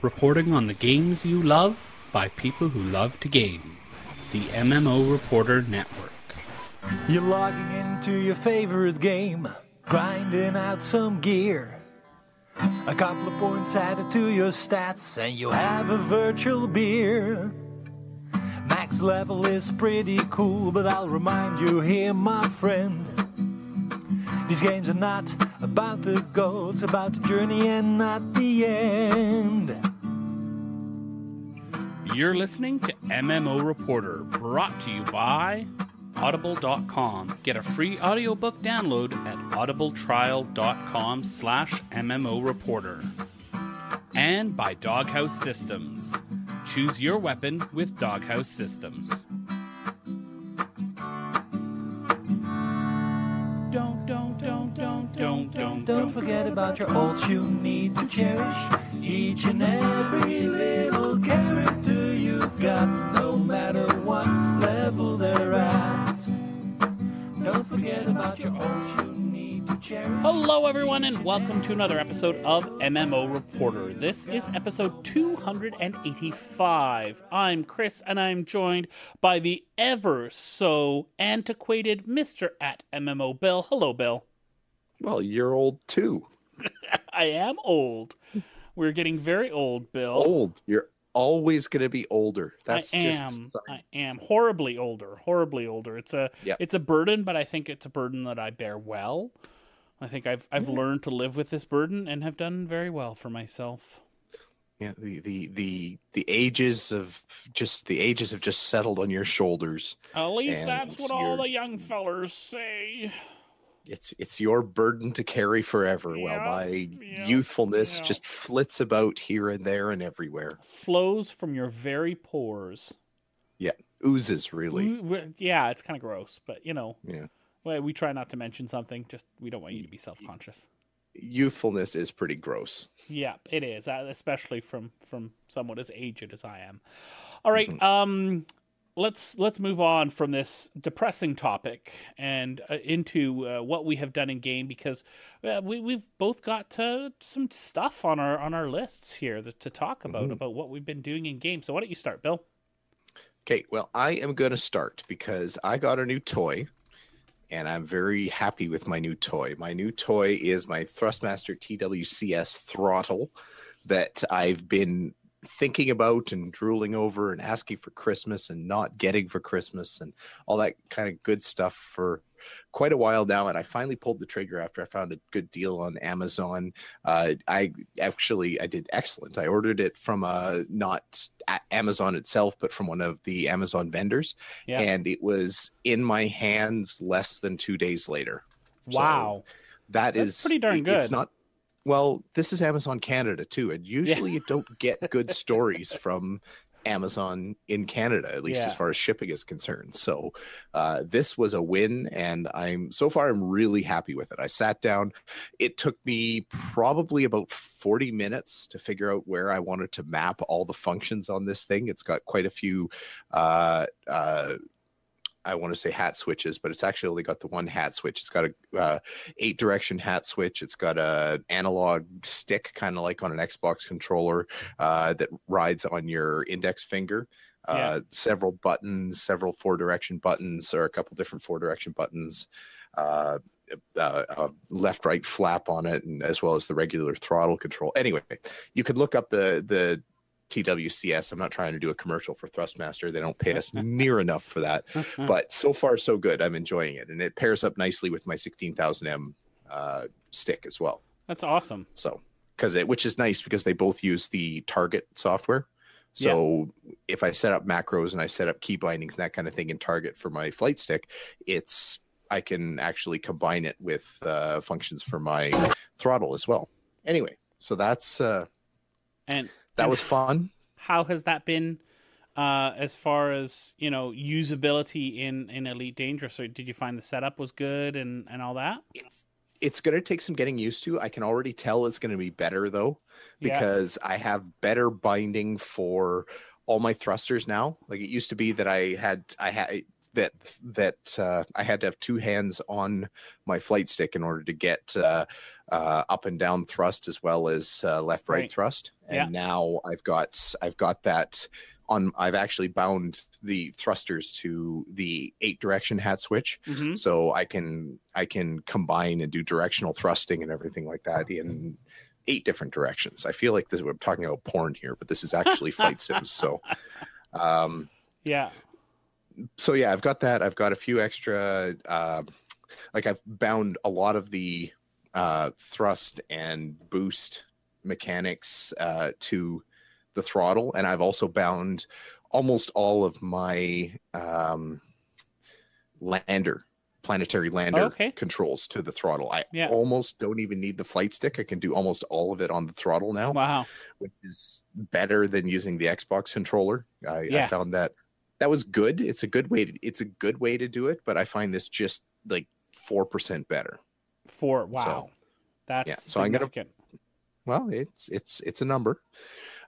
reporting on the games you love by people who love to game. The MMO Reporter Network. You're logging into your favorite game, grinding out some gear. A couple of points added to your stats, and you have a virtual beer. Max level is pretty cool, but I'll remind you here, my friend. These games are not about the goal, it's about the journey and not the end. You're listening to MMO Reporter, brought to you by audible.com. Get a free audiobook download at audibletrial.com slash MMO Reporter. And by Doghouse Systems. Choose your weapon with Doghouse Systems. Don't, don't, don't, don't, don't, don't, Don't forget about your ults you need to cherish. Each and every little character you've got, no matter what level they're at. Don't forget about your ults you need to cherish. Hello, everyone, and welcome to another episode of MMO Reporter. This is episode 285. I'm Chris, and I'm joined by the ever so antiquated Mr. at MMO Bill. Hello, Bill. Well, you're old too. I am old. We're getting very old, Bill. Old. You're always going to be older. That's I am. just I am horribly older. Horribly older. It's a Yep. it's a burden, but I think it's a burden that I bear well. I think I've I've learned to live with this burden and have done very well for myself. yeah, the, the the the ages of just the ages have just settled on your shoulders. At least that's what all you're- the young fellers say. It's it's your burden to carry forever, while my yeah, youthfulness yeah. just flits about here and there and everywhere. Flows from your very pores. Yeah oozes really. Ooh, Yeah, it's kind of gross, but you know, Yeah. well, we try not to mention something. Just we don't want you to be self-conscious. Youthfulness is pretty gross. Yeah, it is, uh, especially from from someone as aged as I am. All right, Mhm. um, let's let's move on from this depressing topic and uh, into uh, what we have done in game because uh, we we've both got uh, some stuff on our on our lists here that, to talk about Mhm. about what we've been doing in game. So why don't you start, Bill? Okay, well, I am going to start because I got a new toy and I'm very happy with my new toy. My new toy is my Thrustmaster TWCS throttle that I've been thinking about and drooling over and asking for Christmas and not getting for Christmas and all that kind of good stuff for quite a while now. And I finally pulled the trigger after I found a good deal on Amazon. Uh, I actually I did excellent. I ordered it from a not Amazon itself, but from one of the Amazon vendors, Yeah. and it was in my hands less than two days later. So Wow, that That's is pretty darn it- It's good. not. Well, this is Amazon Canada too, and usually you don't get good stories from Amazon in Canada, at least as far as shipping is concerned. So uh, this was a win, and I'm so far I'm really happy with it. I sat down. It took me probably about 40 minutes to figure out where I wanted to map all the functions on this thing. It's got quite a few. Uh, uh, I want to say hat switches, but it's actually only got the one hat switch. It's got a uh, eight direction hat switch. It's got a analog stick, kind of like on an Xbox controller, uh, that rides on your index finger. Uh, Yeah. Several buttons, several four direction buttons, or a couple different four direction buttons. Uh, uh, a left right flap on it, and as well as the regular throttle control. Anyway, you could look up the the TWCS. I'm not trying to do a commercial for Thrustmaster. They don't pay us near enough for that but so far so good. I'm enjoying it, and it pairs up nicely with my 16,000M uh, stick as well. that's awesome. So because it, which is nice because they both use the Target software. So if I set up macros and I set up key bindings and that kind of thing in Target for my flight stick, it's I can actually combine it with uh, functions for my throttle as well. Anyway, so that's uh, And that and was fun. how has that been uh, as far as you know usability in in Elite Dangerous? Or did you find the setup was good and and all that? It's it's going to take some getting used to. I can already tell it's going to be better though Yeah. because I have better binding for all my thrusters now. Like it used to be that I had I had that that uh, I had to have two hands on my flight stick in order to get uh, uh, up and down thrust as well as uh, left right Right. thrust. And Yeah. now I've got I've got that on. I've actually bound the thrusters to the eight direction hat switch, hmm so I can I can combine and do directional thrusting and everything like that in eight different directions. I feel like this we're talking about porn here, but this is actually flight sims. So. Um, Yeah. So yeah, I've got that. I've got a few extra. Uh, like I've bound a lot of the uh, thrust and boost mechanics uh, to the throttle, and I've also bound almost all of my um, lander, planetary lander Okay. controls to the throttle. I Yeah. almost don't even need the flight stick. I can do almost all of it on the throttle now Wow. which is better than using the Xbox controller. I, Yeah. I found that that was good. It's a good way to it's a good way to do it, but I find this just like four percent better. For wow. That's yeah, so I'm gonna- significant. Well, it's it's it's a number.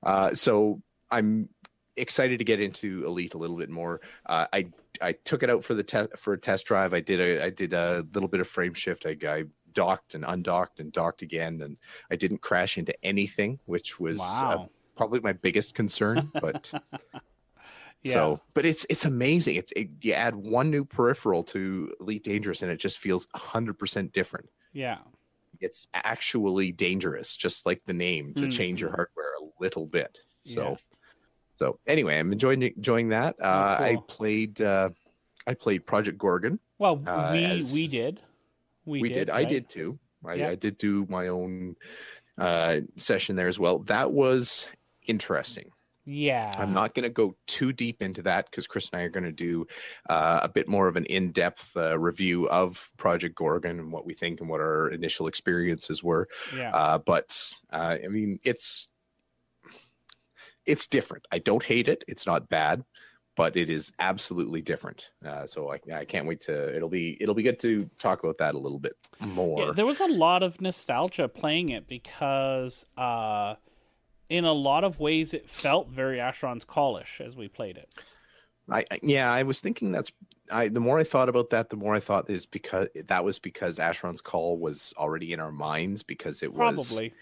Uh, so I'm excited to get into Elite a little bit more. Uh, I I took it out for the test for a test drive. I did a I did a little bit of frame shift. I, I docked and undocked and docked again, and I didn't crash into anything, which was uh, Wow. probably my biggest concern. But yeah. So, but it's it's amazing. It's it, you add one new peripheral to Elite Dangerous, and it just feels hundred percent different. yeah. It's actually dangerous, just like the name, to change your Mhm. hardware a little bit. So, so anyway, I'm enjoying enjoying that. Uh, I cool. played uh, I played Project Gorgon. Well, uh, we we did. We, We, did. I right? did too. I, Yeah. I did do my own uh, session there as well. That was interesting. Yeah. I'm not going to go too deep into that because Chris and I are going to do uh, a bit more of an in depth uh, review of Project Gorgon and what we think and what our initial experiences were. Yeah. Uh, but uh, I mean, it's it's different. I don't hate it. It's not bad, but it is absolutely different. Uh, so I, I can't wait to. It'll be it'll be good to talk about that a little bit more. Yeah, there was a lot of nostalgia playing it because, uh, in a lot of ways, it felt very Asheron's Callish as we played it. I yeah, I was thinking that's I the more I thought about that, the more I thought is because that was because Asheron's call was already in our minds because it was Probably,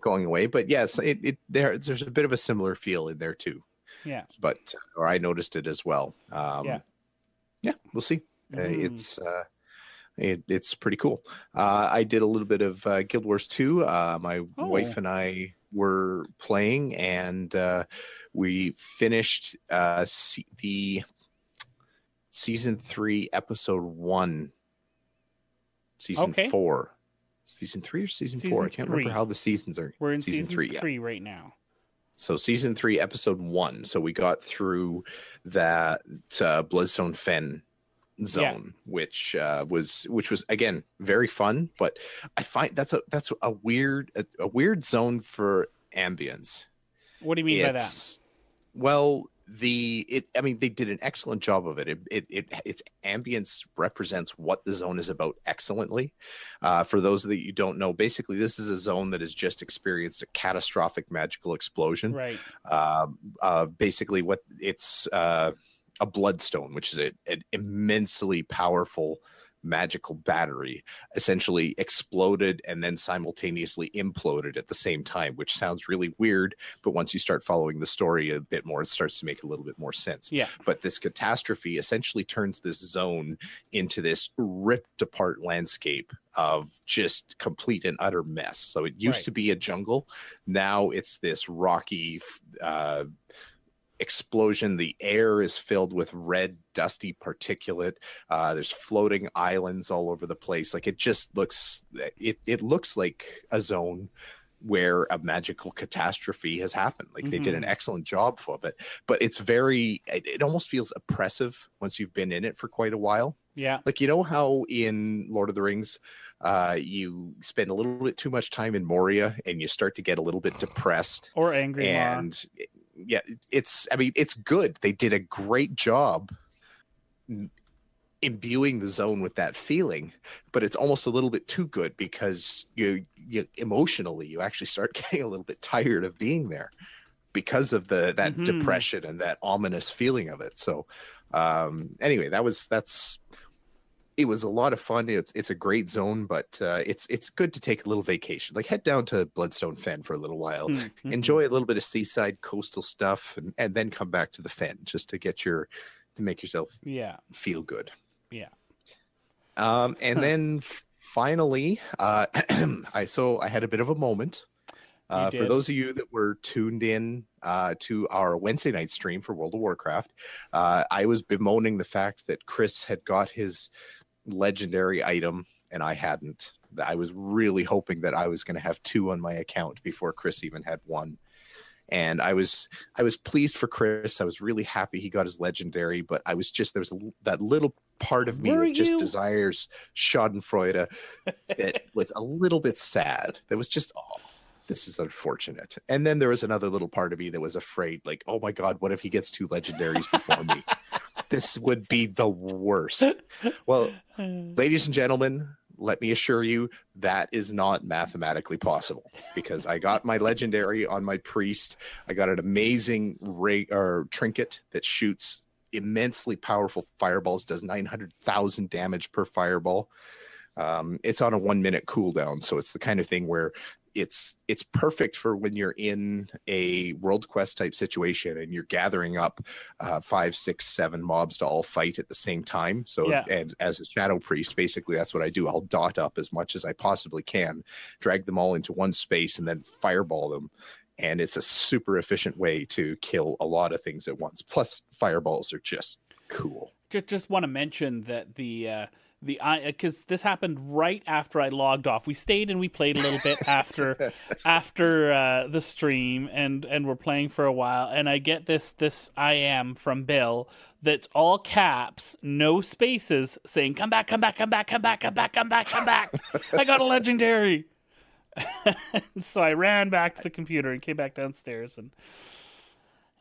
going away. But yes, it, it there there's a bit of a similar feel in there too. yeah. But or I noticed it as well. Um, Yeah. yeah, we'll see. Uh, Mhm. it's uh, it, it's pretty cool. Uh, I did a little bit of uh, Guild Wars 2. Uh, my Oh. wife and I were playing, and uh, we finished uh, se- the season three, episode one, season Okay. four. Season three or season, four? I can't three. remember how the seasons are. We're in Season season, three, three, yeah. right now. So season three, episode one. So we got through that uh, Bloodstone Fen zone, which uh, was which was again very fun. But I find that's a that's a weird a, a weird zone for ambience. What do you mean by that? Well, the it I mean they did an excellent job of it. It it, it its ambience represents what the zone is about excellently. Uh, for those that you don't know, basically this is a zone that has just experienced a catastrophic magical explosion Right. uh, uh, basically what it's uh, a bloodstone, which is a, an immensely powerful magical battery, essentially exploded and then simultaneously imploded at the same time, which sounds really weird. But once you start following the story a bit more, it starts to make a little bit more sense. Yeah. But this catastrophe essentially turns this zone into this ripped apart landscape of just complete and utter mess. So it used Right. to be a jungle. Now it's this rocky uh, explosion. The air is filled with red, dusty particulate. Uh, there's floating islands all over the place. Like it just looks, it, it looks like a zone where a magical catastrophe has happened. Like they did an excellent job of it, but it's very, it, it almost feels oppressive once you've been in it for quite a while Yeah. like you know how in lord of the rings uh you spend a little bit too much time in moria and you start to get a little bit depressed Or angry Mar. Yeah it's i mean it's good they did a great job imbuing the zone with that feeling but it's almost a little bit too good because you you emotionally you actually start getting a little bit tired of being there because of the that Mhm. depression and that ominous feeling of it so Um, anyway, that was that's it was a lot of fun. It's it's a great zone, but uh, it's it's good to take a little vacation. Like head down to Bloodstone Fen for a little while, Mhm. enjoy a little bit of seaside coastal stuff, and, and then come back to the Fen just to get your to make yourself Yeah. feel good. Yeah. Um, and then finally, uh, I so I had a bit of a moment. Uh, for those of you that were tuned in uh, to our Wednesday night stream for World of Warcraft, uh, I was bemoaning the fact that Chris had got his legendary item and I hadn't. I was really hoping that I was going to have two on my account before Chris even had one. And I was I was pleased for Chris. I was really happy he got his legendary, but I was just there was a, that little part of me Were that just you? desires Schadenfreude that was a little bit sad. That was just oh, this is unfortunate. And then there was another little part of me that was afraid, like, oh my god, what if he gets two legendaries before me? This would be the worst. Well, ladies and gentlemen, let me assure you that is not mathematically possible because I got my legendary on my priest. I got an amazing ray or trinket that shoots immensely powerful fireballs, does 900,000 damage per fireball. Um, it's on a one minute cooldown, so it's the kind of thing where it's it's perfect for when you're in a world quest type situation and you're gathering up uh, five, six, seven mobs to all fight at the same time. So, Yeah. and as a shadow priest, basically that's what I do. I'll dot up as much as I possibly can, drag them all into one space, and then fireball them. And it's a super efficient way to kill a lot of things at once. Plus, fireballs are just cool. just just want to mention that the uh the I because this happened right after I logged off. We stayed and we played a little bit after after uh, the stream and and we're playing for a while. And I get this this I am from Bill that's all caps, no spaces, saying "Come back, come back, come back, come back, come back, come back, come back." I got a legendary. so I ran back to the computer and came back downstairs and.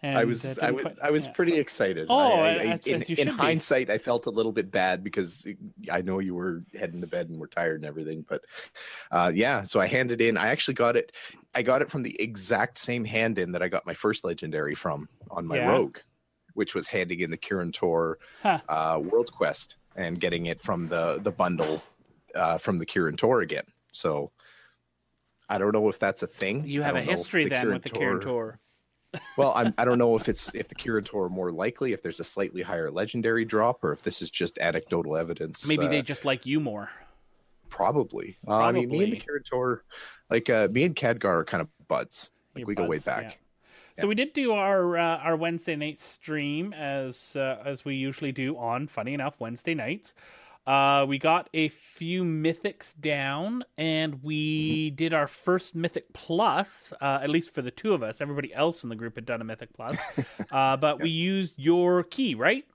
And I was I was quite- I was yeah. pretty excited. Oh, I, I, as- in, as in should be. hindsight, I felt a little bit bad because I know you were heading to bed and were tired and everything. But uh, yeah, so I handed in. I actually got it. I got it from the exact same hand in that I got my first legendary from on my Yeah. rogue, which was handing in the Kirin Tor Huh. uh, World Quest and getting it from the the bundle uh, from the Kirin Tor again. So. I don't know if that's a thing. You have a don't know if history the then Kirin with the Kirin Tor. Well, I'm, I don't know if it's if the Kirin Tor are more likely, if there's a slightly higher legendary drop, or if this is just anecdotal evidence. Maybe uh, they just like you more. probably. Uh, I mean, me and the Probably. Kirin Tor, like uh, me and Khadgar are kind of buds. Like Your we go way buds, back. yeah. So we did do our uh, our Wednesday night stream as uh, as we usually do on funny enough Wednesday nights. Uh, we got a few mythics down, and we did our first mythic plus. Uh, at least for the two of us. Everybody else in the group had done a mythic plus, uh, but we used your key right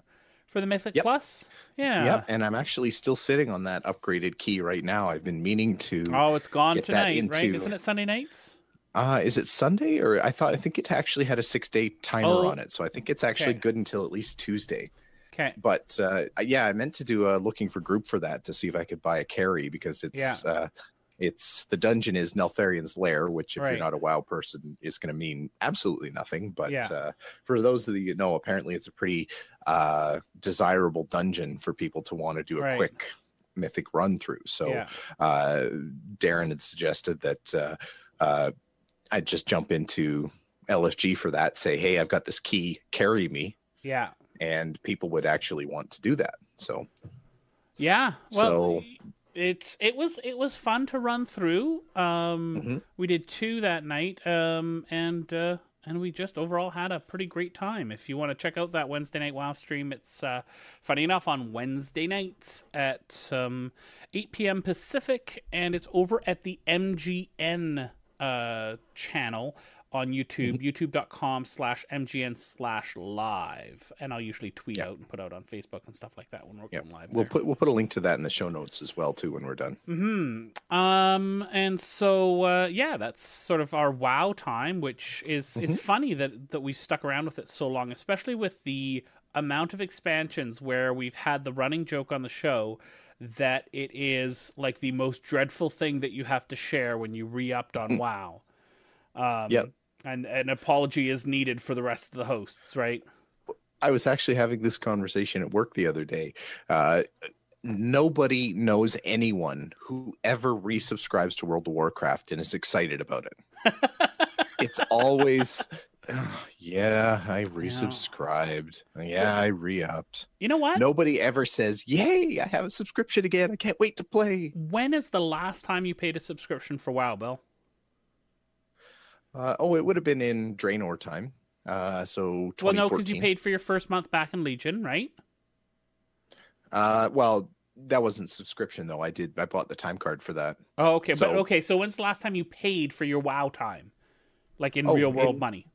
for the mythic Yep. plus. Yeah. Yep, and I'm actually still sitting on that upgraded key right now. I've been meaning to. Oh, it's gone tonight, right? Isn't it Sunday nights? Uh, is it Sunday or I thought I think it actually had a six day timer Oh, on it, so I think it's actually okay. good until at least Tuesday. Okay. but uh, yeah, I meant to do a looking for group for that to see if I could buy a carry because it's uh, it's the dungeon is Neltharion's lair, which if Right. you're not a WoW person is going to mean absolutely nothing. But Yeah. uh, for those of you know, apparently it's a pretty uh, desirable dungeon for people to want to do a Right. quick mythic run through. So yeah. uh, Darren had suggested that uh, uh, I'd just jump into LFG for that. Say, hey, I've got this key, carry me Yeah. And people would actually want to do that. So Yeah. Well, So- it's it was it was fun to run through. Um, Mhm. we did two that night, um, and uh, and we just overall had a pretty great time. If you want to check out that Wednesday night WoW stream, it's uh, funny enough on Wednesday nights at um, 8 p.m. Pacific, and it's over at the MGN uh, channel on YouTube, youtube.com slash MGN slash live. And I'll usually tweet Yeah. out and put out on Facebook and stuff like that when we're yeah, going live. we'll there. put we'll put a link to that in the show notes as well too when we're done. Hmm. Um. And so, uh, yeah, that's sort of our WoW time, which is it's funny that that we stuck around with it so long, especially with the amount of expansions where we've had the running joke on the show that it is like the most dreadful thing that you have to share when you re-upped on WoW. Um, Yep. And an apology is needed for the rest of the hosts, right? I was actually having this conversation at work the other day. Uh, nobody knows anyone who ever resubscribes to World of Warcraft and is excited about it. it's always, "Oh, yeah, I resubscribed. Yeah, I re-upped. You know what? Nobody ever says, "Yay, I have a subscription again. I can't wait to play." When is the last time you paid a subscription for WoW, Bill? Uh, oh, it would have been in Draenor time. Uh, so Well, no, because you paid for your first month back in Legion, right? Uh, well, that wasn't subscription though. I did. I bought the time card for that. Oh, okay. but okay, so when's the last time you paid for your WoW time? Like in Oh, real world in- money?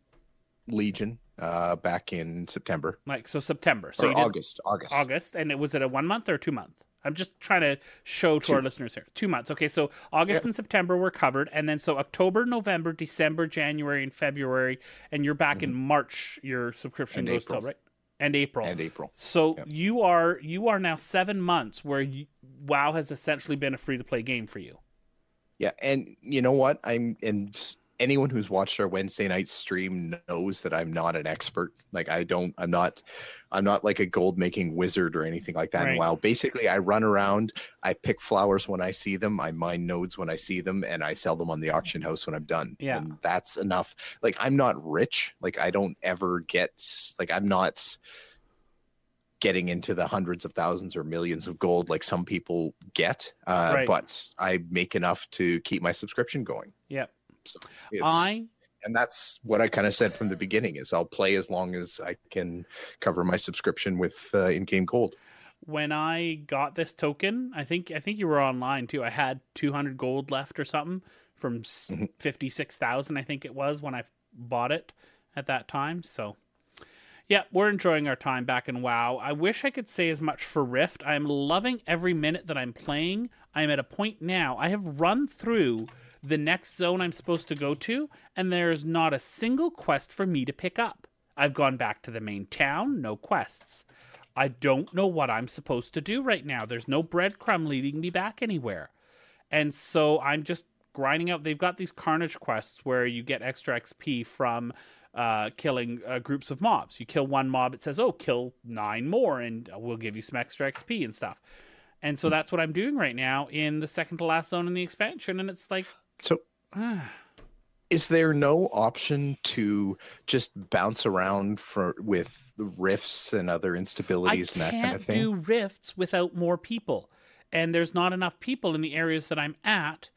Legion, uh, back in September Like so September. So or you did August. August. August, and it was it a one month or two month? I'm just trying to show to Two. our listeners here. Two months. Okay, so August Yeah. and September were covered, and then so October, November, December, January, and February, and you're back in March. Your subscription Mm-hmm. And goes April. till right, and April. And April. So Yep. you are you are now seven months where you, WoW has essentially been a free to play game for you. Yeah, and you know what? I'm and anyone who's watched our Wednesday night stream knows that I'm not an expert. Like I don't I'm not I'm not like a gold making wizard or anything like that. Right. And wow, basically I run around, I pick flowers when I see them, I mine nodes when I see them, and I sell them on the auction house when I'm done. Yeah. And that's enough. Like I'm not rich. Like I don't ever get like I'm not getting into the hundreds of thousands or millions of gold like some people get uh, Right. but i make enough to keep my subscription going Yep. So I and that's what i kind of said from the beginning is i'll play as long as i can cover my subscription with uh, in-game gold when I got this token, I think I think you were online too. I had 200 gold left or something from s Mhm. 56,000 I think it was when I bought it at that time. So yeah, we're enjoying our time back in WoW. I wish I could say as much for Rift. I'm loving every minute that I'm playing. I'm at a point now. I have run through the next zone I'm supposed to go to, and there's not a single quest for me to pick up. I've gone back to the main town, no quests. I don't know what I'm supposed to do right now. There's no breadcrumb leading me back anywhere. And so I'm just grinding out. They've got these carnage quests where you get extra XP from uh, killing uh, groups of mobs. You kill one mob, it says, oh, kill nine more, and we'll give you some extra XP and stuff. And so that's what I'm doing right now in the second to last zone in the expansion. And it's like, so is there no option to just bounce around for with the rifts and other instabilities and that kind of thing I can't do rifts without more people, and there's not enough people in the areas that I'm at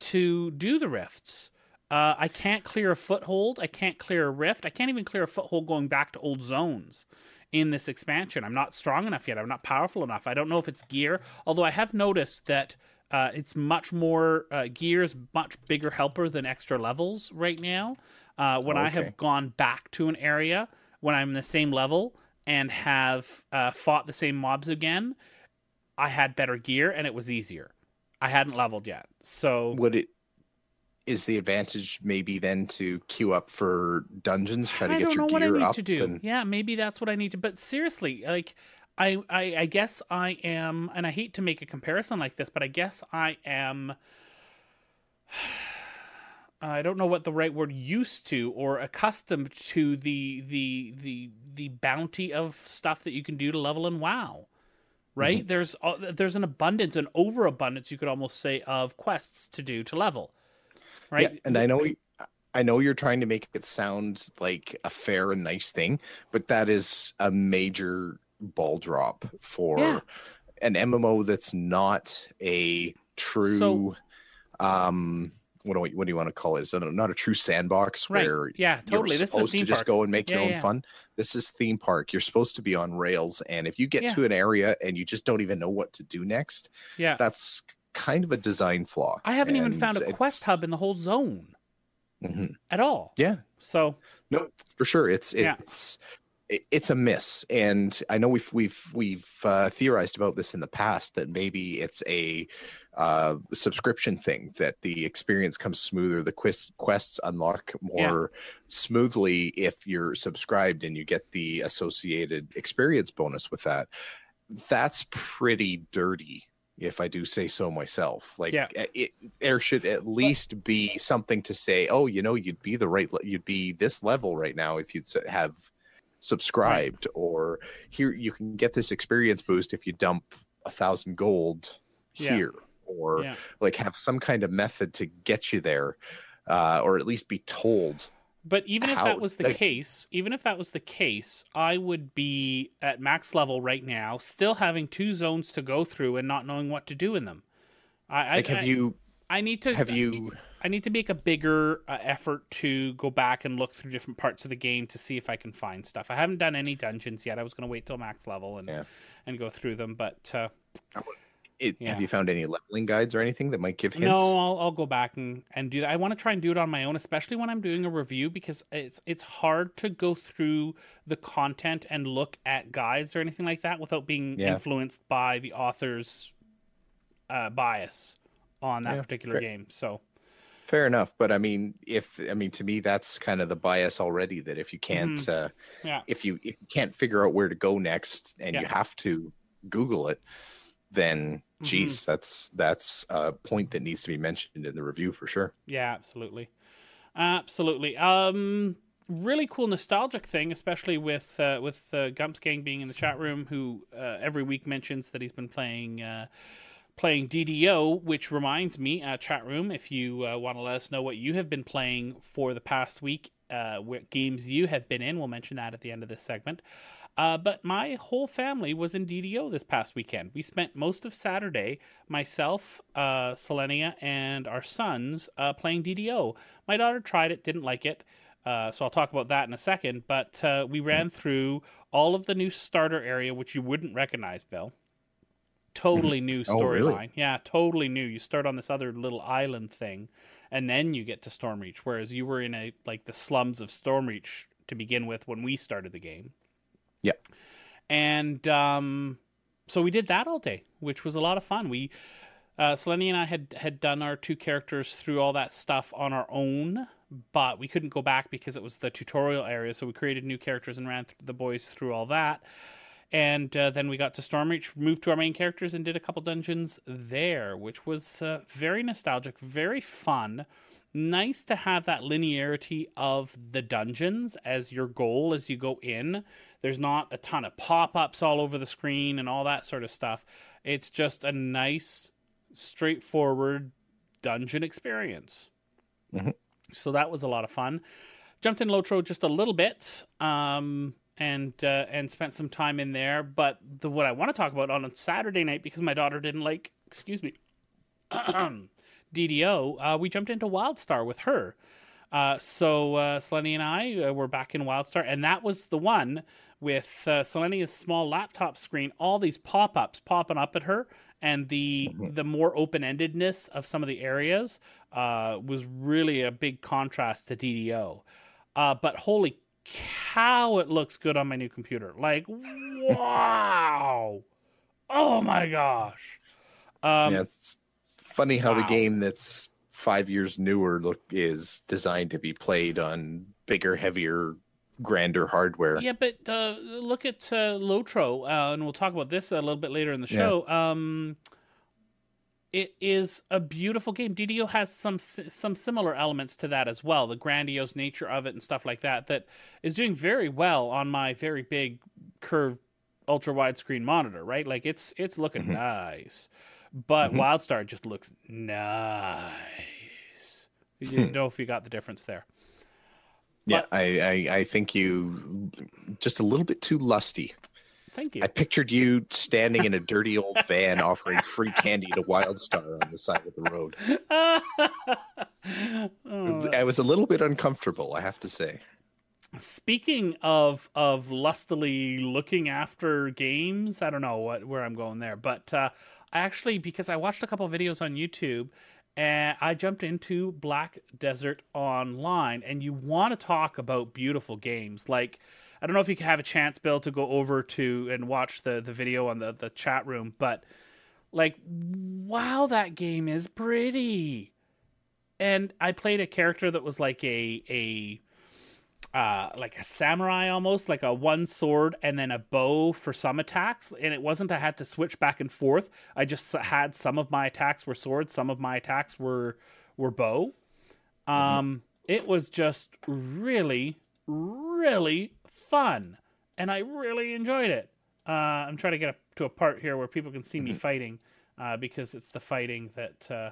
to do the rifts. Uh, I can't clear a foothold. I can't clear a rift. I can't even clear a foothold going back to old zones in this expansion. I'm not strong enough yet. I'm not powerful enough. I don't know if it's gear. Although I have noticed that uh, it's much more uh, gear is much bigger helper than extra levels right now. Uh, when I Okay. have gone back to an area when I'm the same level and have uh, fought the same mobs again, I had better gear and it was easier. I hadn't leveled yet, so would it is the advantage maybe then to queue up for dungeons try to I get your I gear need up to do. and Yeah, maybe that's what I need to. But seriously, like, I, I, I guess I am, and I hate to make a comparison like this, but I guess I am. I don't know what the right word used to or accustomed to the the the the bounty of stuff that you can do to level in WoW. Right? Mm-hmm. There's there's an abundance, an overabundance, you could almost say, of quests to do to level. Right? Yeah, and I know I know you're trying to make it sound like a fair and nice thing, but that is a major ball drop for Yeah. an MMO that's not a true So- um what do, I, what do you want to call it? it? Is it not a true sandbox Right. where Yeah, totally. you're This is a supposed to theme just go and make your own yeah. fun. This is theme park. You're supposed to be on rails, and if you get Yeah. to an area and you just don't even know what to do next, Yeah. that's kind of a design flaw. I haven't even found a quest hub in the whole zone Mhm. at all. Yeah, So no, for sure. It's it's it- it's a miss, and I know we've we've we've uh, theorized about this in the past that maybe it's a uh, subscription thing that the experience comes smoother, the quest quests unlock more smoothly if you're subscribed and you get the associated experience bonus with that. That's pretty dirty. If I do say so myself, like Yeah. uh, it, there should at least be something to say. Oh, you know, you'd be the right, le- you'd be this level right now if you'd have subscribed or here you can get this experience boost if you dump a thousand gold Yeah. here or Yeah. like have some kind of method to get you there uh, or at least be told But even if that was the like- case, even if that was the case, I would be at max level right now, still having two zones to go through and not knowing what to do in them. I, like I, have I- you I need to have you I need to make a bigger uh, effort to go back and look through different parts of the game to see if I can find stuff. I haven't done any dungeons yet. I was going to wait till max level and Yeah. and go through them, but uh, it, Yeah. have you found any leveling guides or anything that might give hints no, I'll, I'll go back and, and do that. I want to try and do it on my own, especially when I'm doing a review because it's it's hard to go through the content and look at guides or anything like that without being Yeah. influenced by the author's uh, bias on that particular game. So Fair enough, but I mean, if I mean to me, that's kind of the bias already. That if you can't, uh, Mm-hmm. yeah, if you if you can't figure out where to go next, and you have to Google it, then Mm-hmm. geez, that's that's a point that needs to be mentioned in the review for sure. Yeah, absolutely, absolutely. Um, really cool nostalgic thing, especially with uh, with uh, Gumps Gang being in the chat room, who uh, every week mentions that he's been playing uh, playing DDO. Which reminds me, uh, chat room, if you uh, want to let us know what you have been playing for the past week, uh, what games you have been in, we'll mention that at the end of this segment. Uh, but my whole family was in DDO this past weekend. We spent most of Saturday, myself, uh, Selenia, and our sons uh, playing DDO. My daughter tried it, didn't like it. Uh, so I'll talk about that in a second. But uh, we ran through all of the new starter area, which you wouldn't recognize, Bill. Totally new Oh, really? storyline. Yeah, totally new. You start on this other little island thing, and then you get to Stormreach. Whereas you were in a like the slums of Stormreach to begin with when we started the game. Yeah. And um, so we did that all day, which was a lot of fun. We, uh, Selene and I had had done our two characters through all that stuff on our own, but we couldn't go back because it was the tutorial area. So we created new characters and ran th- the boys through all that. And uh, then we got to Stormreach, moved to our main characters, and did a couple dungeons there, which was uh, very nostalgic, very fun. Nice to have that linearity of the dungeons as your goal as you go in. There's not a ton of pop ups all over the screen and all that sort of stuff. It's just a nice, straightforward dungeon experience. Mhm. So that was a lot of fun. Jumped in Lotro just a little bit. Um, and uh, and spent some time in there. But the what I want to talk about on a Saturday night because my daughter didn't like, excuse me, DDO. Uh, we jumped into WildStar with her. Uh, so uh, Selene and I uh, were back in WildStar, and that was the one with uh, Selene's small laptop screen. All these pop-ups popping up at her, and the the more open-endedness of some of the areas uh, was really a big contrast to DDO. Uh, but holy cow, it looks good on my new computer! Like wow, oh my gosh. Um, yeah, it's funny how the game that's five years newer look is designed to be played on bigger, heavier, grander hardware. Yeah, but uh, look at uh, Lotro, uh, and we'll talk about this a little bit later in the Yeah. show. Um, it is a beautiful game. DDO has some some similar elements to that as well. The grandiose nature of it and stuff like that that is doing very well on my very big curved ultra widescreen monitor. Right, like it's it's looking Mhm. nice, but Mhm. WildStar just looks nice. You didn't know if you got the difference there. Yeah, But- I, I, I think you just a little bit too lusty. Thank you. I pictured you standing in a dirty old van offering free candy to Wildstar on the side of the road. Oh, I was a little bit uncomfortable, I have to say. Speaking of of lustily looking after games, I don't know what where I'm going there, but uh, I actually because I watched a couple videos on YouTube, and I jumped into Black Desert Online, and you want to talk about beautiful games like. I don't know if you can have a chance, Bill, to go over to and watch the, the video on the, the chat room, but like, wow, that game is pretty. And I played a character that was like a a uh, like a samurai almost, like a one sword and then a bow for some attacks. And it wasn't I had to switch back and forth. I just had some of my attacks were swords, some of my attacks were were bow. Um, it was just really, really fun. and I really enjoyed it. Uh, I'm trying to get up to a part here where people can see Mm-hmm. me fighting, uh, because it's the fighting that uh,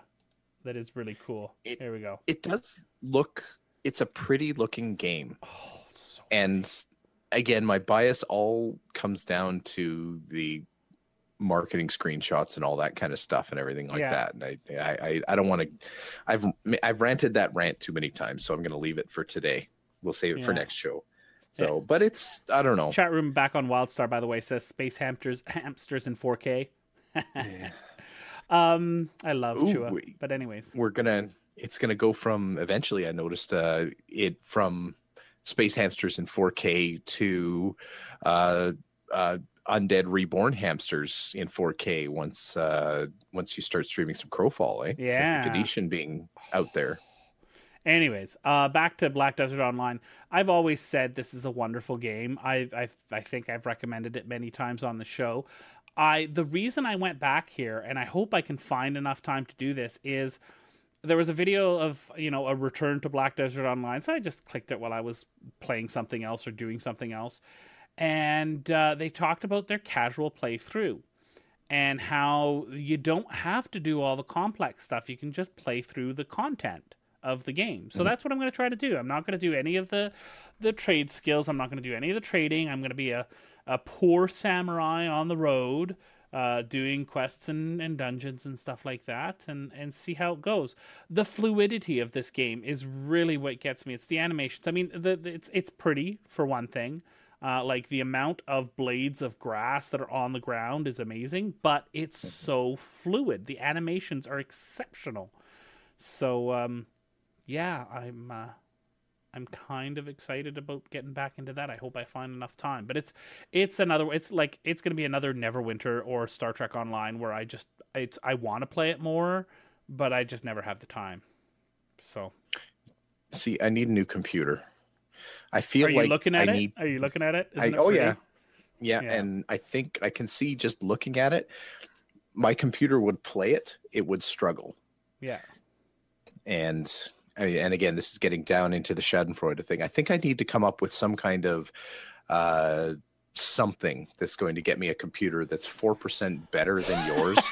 that is really cool. It- here we go. It does look. It's a pretty looking game, Oh, so and again, my bias all comes down to the marketing screenshots and all that kind of stuff and everything like Yeah. that. And I, I, I, I don't want to. I've I've ranted that rant too many times, so I'm going to leave it for today. We'll save it for next show. So, but it's I don't know. Chat room back on WildStar, by the way, says space hamsters hamsters in 4K. um, I love Ooh, Chua, we- but anyways, we're gonna it's gonna go from eventually i noticed uh it from space hamsters in 4k to uh uh undead reborn hamsters in 4k once uh once you start streaming some crowfall eh Yeah. With the Ganeshan being out there Anyways, uh, back to Black Desert Online. I've always said this is a wonderful game. I I I think I've recommended it many times on the show. I the reason I went back here, and I hope I can find enough time to do this, is there was a video of you know a return to Black Desert Online. So I just clicked it while I was playing something else or doing something else, and uh, they talked about their casual playthrough and how you don't have to do all the complex stuff. You can just play through the content of the game. So that's what I'm going to try to do. I'm not going to do any of the the trade skills. I'm not going to do any of the trading. I'm going to be a a poor samurai on the road uh, doing quests and, and dungeons and stuff like that and, and see how it goes. The fluidity of this game is really what gets me. It's the animations. I mean, the, the- it's it's pretty for one thing. Uh, like the amount of blades of grass that are on the ground is amazing, but it's so fluid. The animations are exceptional. So um, yeah, I'm uh, I'm kind of excited about getting back into that. I hope I find enough time. But it's it's another it's like it's going to be another Neverwinter or Star Trek Online where I just it's I want to play it more, but I just never have the time. So, see i need a new computer i feel are you like looking at I it? need Are you looking at it? I, it oh yeah. yeah Yeah. and i think i can see just looking at it my computer would play it it would struggle Yeah. and and again, this is getting down into the Schadenfreude thing. I think I need to come up with some kind of uh, something that's going to get me a computer that's four percent better than yours.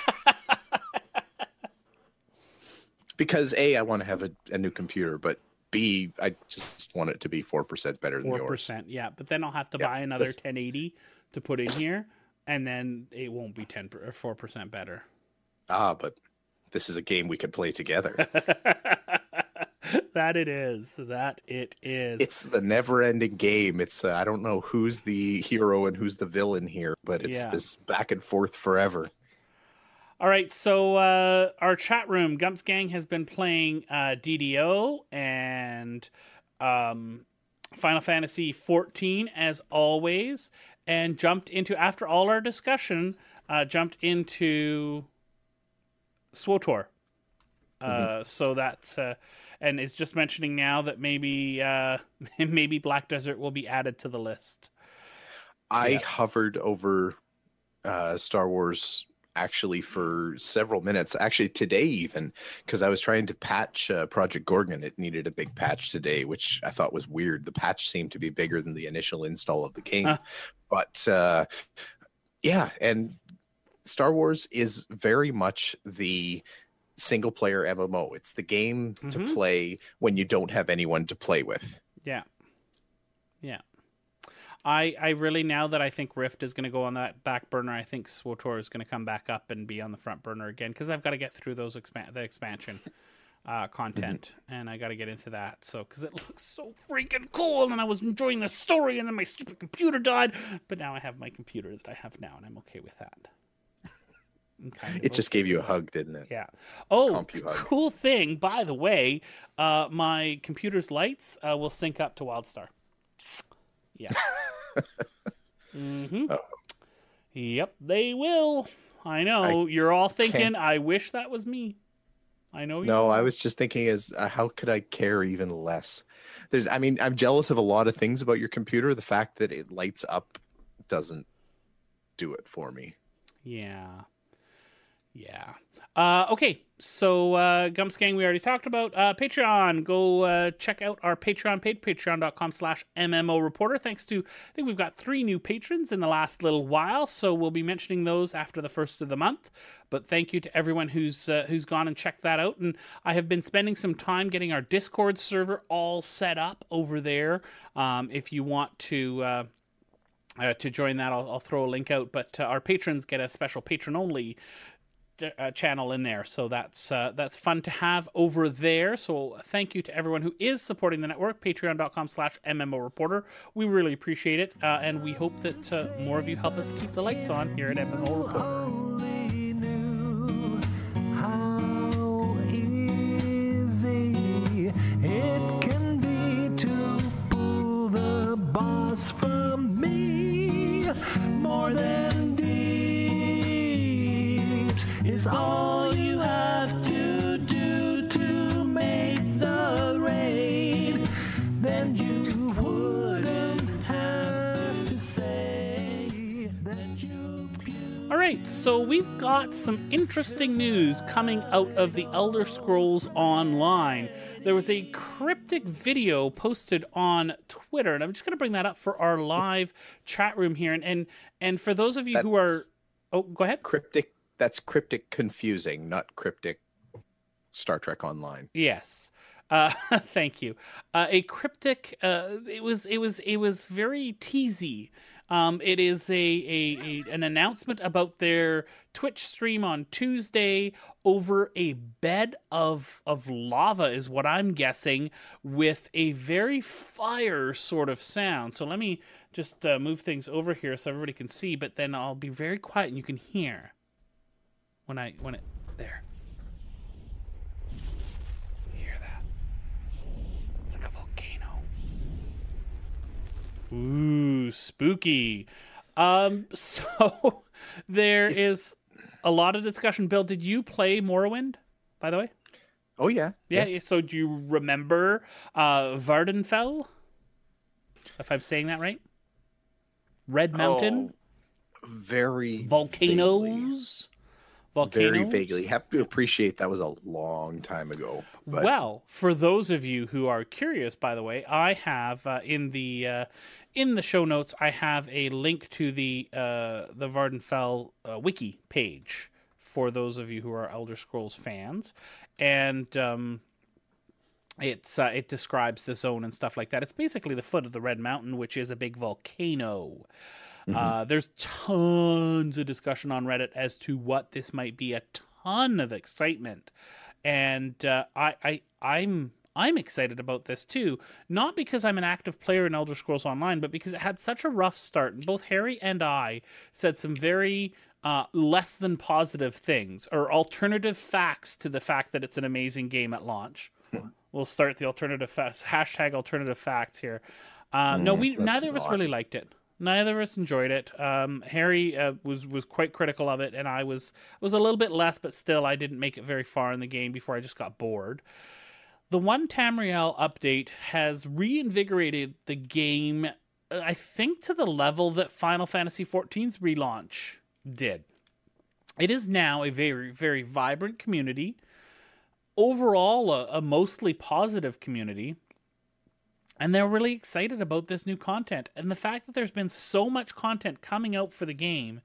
because a, I want to have a, a new computer, but b, I just want it to be four percent better than Four yours. percent, yeah. But then I'll have to Yeah, buy another that's- 1080 to put in here, and then it won't be 10 or four percent better. Ah, but this is a game we could play together. that it is. That it is. it's the never-ending game. It's uh, I don't know who's the hero and who's the villain here, but it's Yeah. this back and forth forever. All right, so uh, our chat room, Gumps Gang has been playing uh, DDO and um, Final Fantasy 14 as always, and jumped into after all our discussion, uh, jumped into SWOTOR. Uh, so that's uh, and is just mentioning now that maybe uh, maybe Black Desert will be added to the list. I Yeah. hovered over uh, Star Wars actually for several minutes, actually today even, because I was trying to patch uh, Project Gorgon. It needed a big patch today, which I thought was weird. The patch seemed to be bigger than the initial install of the game, Huh. but uh, yeah, and Star Wars is very much the single player MMO. It's the game Mhm. to play when you don't have anyone to play with. Yeah. Yeah. I I really now that I think Rift is going to go on that back burner, I think SWOTOR is going to come back up and be on the front burner again because I've got to get through those expan- the expansion uh, content and I got to get into that. So because it looks so freaking cool and I was enjoying the story and then my stupid computer died, but now I have my computer that I have now and I'm okay with that. Kind of It just gave you a hug, didn't it? Yeah. Oh, CompuHug. cool thing, by the way, uh, my computer's lights uh, will sync up to WildStar. Yeah. mm-hmm. Uh-oh. Yep, they will. I know. You're all thinking, I wish that was me. I know you No, I was just thinking as uh, how could I care even less? There's I mean, I'm jealous of a lot of things about your computer. The fact that it lights up doesn't do it for me. Yeah. Yeah. Uh, okay, so uh, Gumps Gang, we already talked about uh, Patreon. Go uh, check out our Patreon page, patreon.com slash MMO Reporter. Thanks to, I think we've got three new patrons in the last little while, so we'll be mentioning those after the first of the month. But thank you to everyone who's uh, who's gone and checked that out. And I have been spending some time getting our Discord server all set up over there. Um, if you want to. Uh, uh, to join that, I'll, I'll, throw a link out. But uh, our patrons get a special patron only uh, channel in there, so that's uh, that's fun to have over there. So thank you to everyone who is supporting the network. Patreon.com/slash MMO Reporter. We really appreciate it, uh, and we hope that uh, more of you help us keep the lights on here at MMO Reporter. Is all you have to do to make the rain. Then you wouldn't have to say that you. All right, so we've got some interesting news coming out of the Elder Scrolls Online. There was a cryptic video posted on Twitter, and I'm just going to bring that up for our live chat room here. And and, and for those of you That's... who are, oh, go ahead. Cryptic that's cryptic confusing, not cryptic Star Trek Online. Yes. Uh, thank you. Uh, a cryptic. Uh, it was. It was. It was very teasy. Um, it is a, a, a, an announcement about their Twitch stream on Tuesday over a bed of of lava is what I'm guessing with a very fire sort of sound. So let me just uh, move things over here so everybody can see, but then I'll be very quiet and you can hear when I when it there. You hear that? It's like a volcano. Ooh, spooky. Um, so there is a lot of discussion. Bill, did you play Morrowind, by the way? Oh yeah. Yeah. yeah. So do you remember uh Vvardenfell? If I'm saying that right? Red Mountain? Oh, very volcanoes. Volcanoes? Very vaguely. Have to appreciate that was a long time ago. But... Well, for those of you who are curious, by the way, I have uh, in the uh, in the show notes I have a link to the uh, the Vvardenfell uh, wiki page for those of you who are Elder Scrolls fans, and um, it's uh, it describes the zone and stuff like that. It's basically the foot of the Red Mountain, which is a big volcano. Mm-hmm. Uh, there's tons of discussion on Reddit as to what this might be. A ton of excitement, and uh, I, I I'm I'm excited about this too. Not because I'm an active player in Elder Scrolls Online, but because it had such a rough start. And both Harry and I said some very uh, less than positive things or alternative facts to the fact that it's an amazing game at launch. Hmm. we'll start the alternative facts hashtag alternative facts here. Uh, mm, no, we neither of us really liked it neither of us enjoyed it. Um, Harry uh, was was quite critical of it, and I was was a little bit less, but still, I didn't make it very far in the game before I just got bored. The one Tamriel update has reinvigorated the game, uh, I think, to the level that Final Fantasy XIV's relaunch did. It is now a very, very vibrant community. Overall, a, a mostly positive community and they're really excited about this new content. And the fact that there's been so much content coming out for the game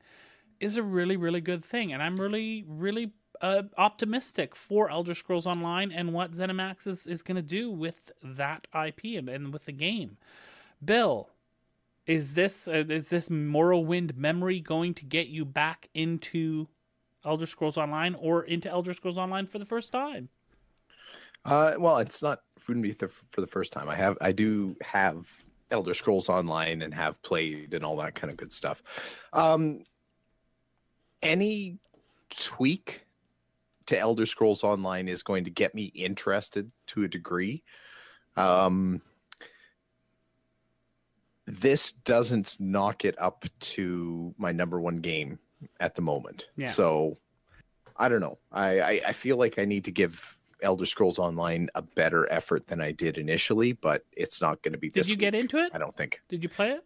is a really, really good thing. And I'm really, really uh, optimistic for Elder Scrolls Online and what ZeniMax is, is going to do with that IP and, and with the game. Bill, is this uh, is this Morrowind memory going to get you back into Elder Scrolls Online or into Elder Scrolls Online for the first time? Uh, well, it's not wouldn't be th- for the first time. I have I do have Elder Scrolls Online and have played and all that kind of good stuff. Um, any tweak to Elder Scrolls Online is going to get me interested to a degree. Um, this doesn't knock it up to my number one game at the moment. Yeah. So I don't know. I, I, I feel like I need to give Elder Scrolls Online a better effort than I did initially, but it's not going to be. This. Did you week, get into it? I don't think. Did you play it?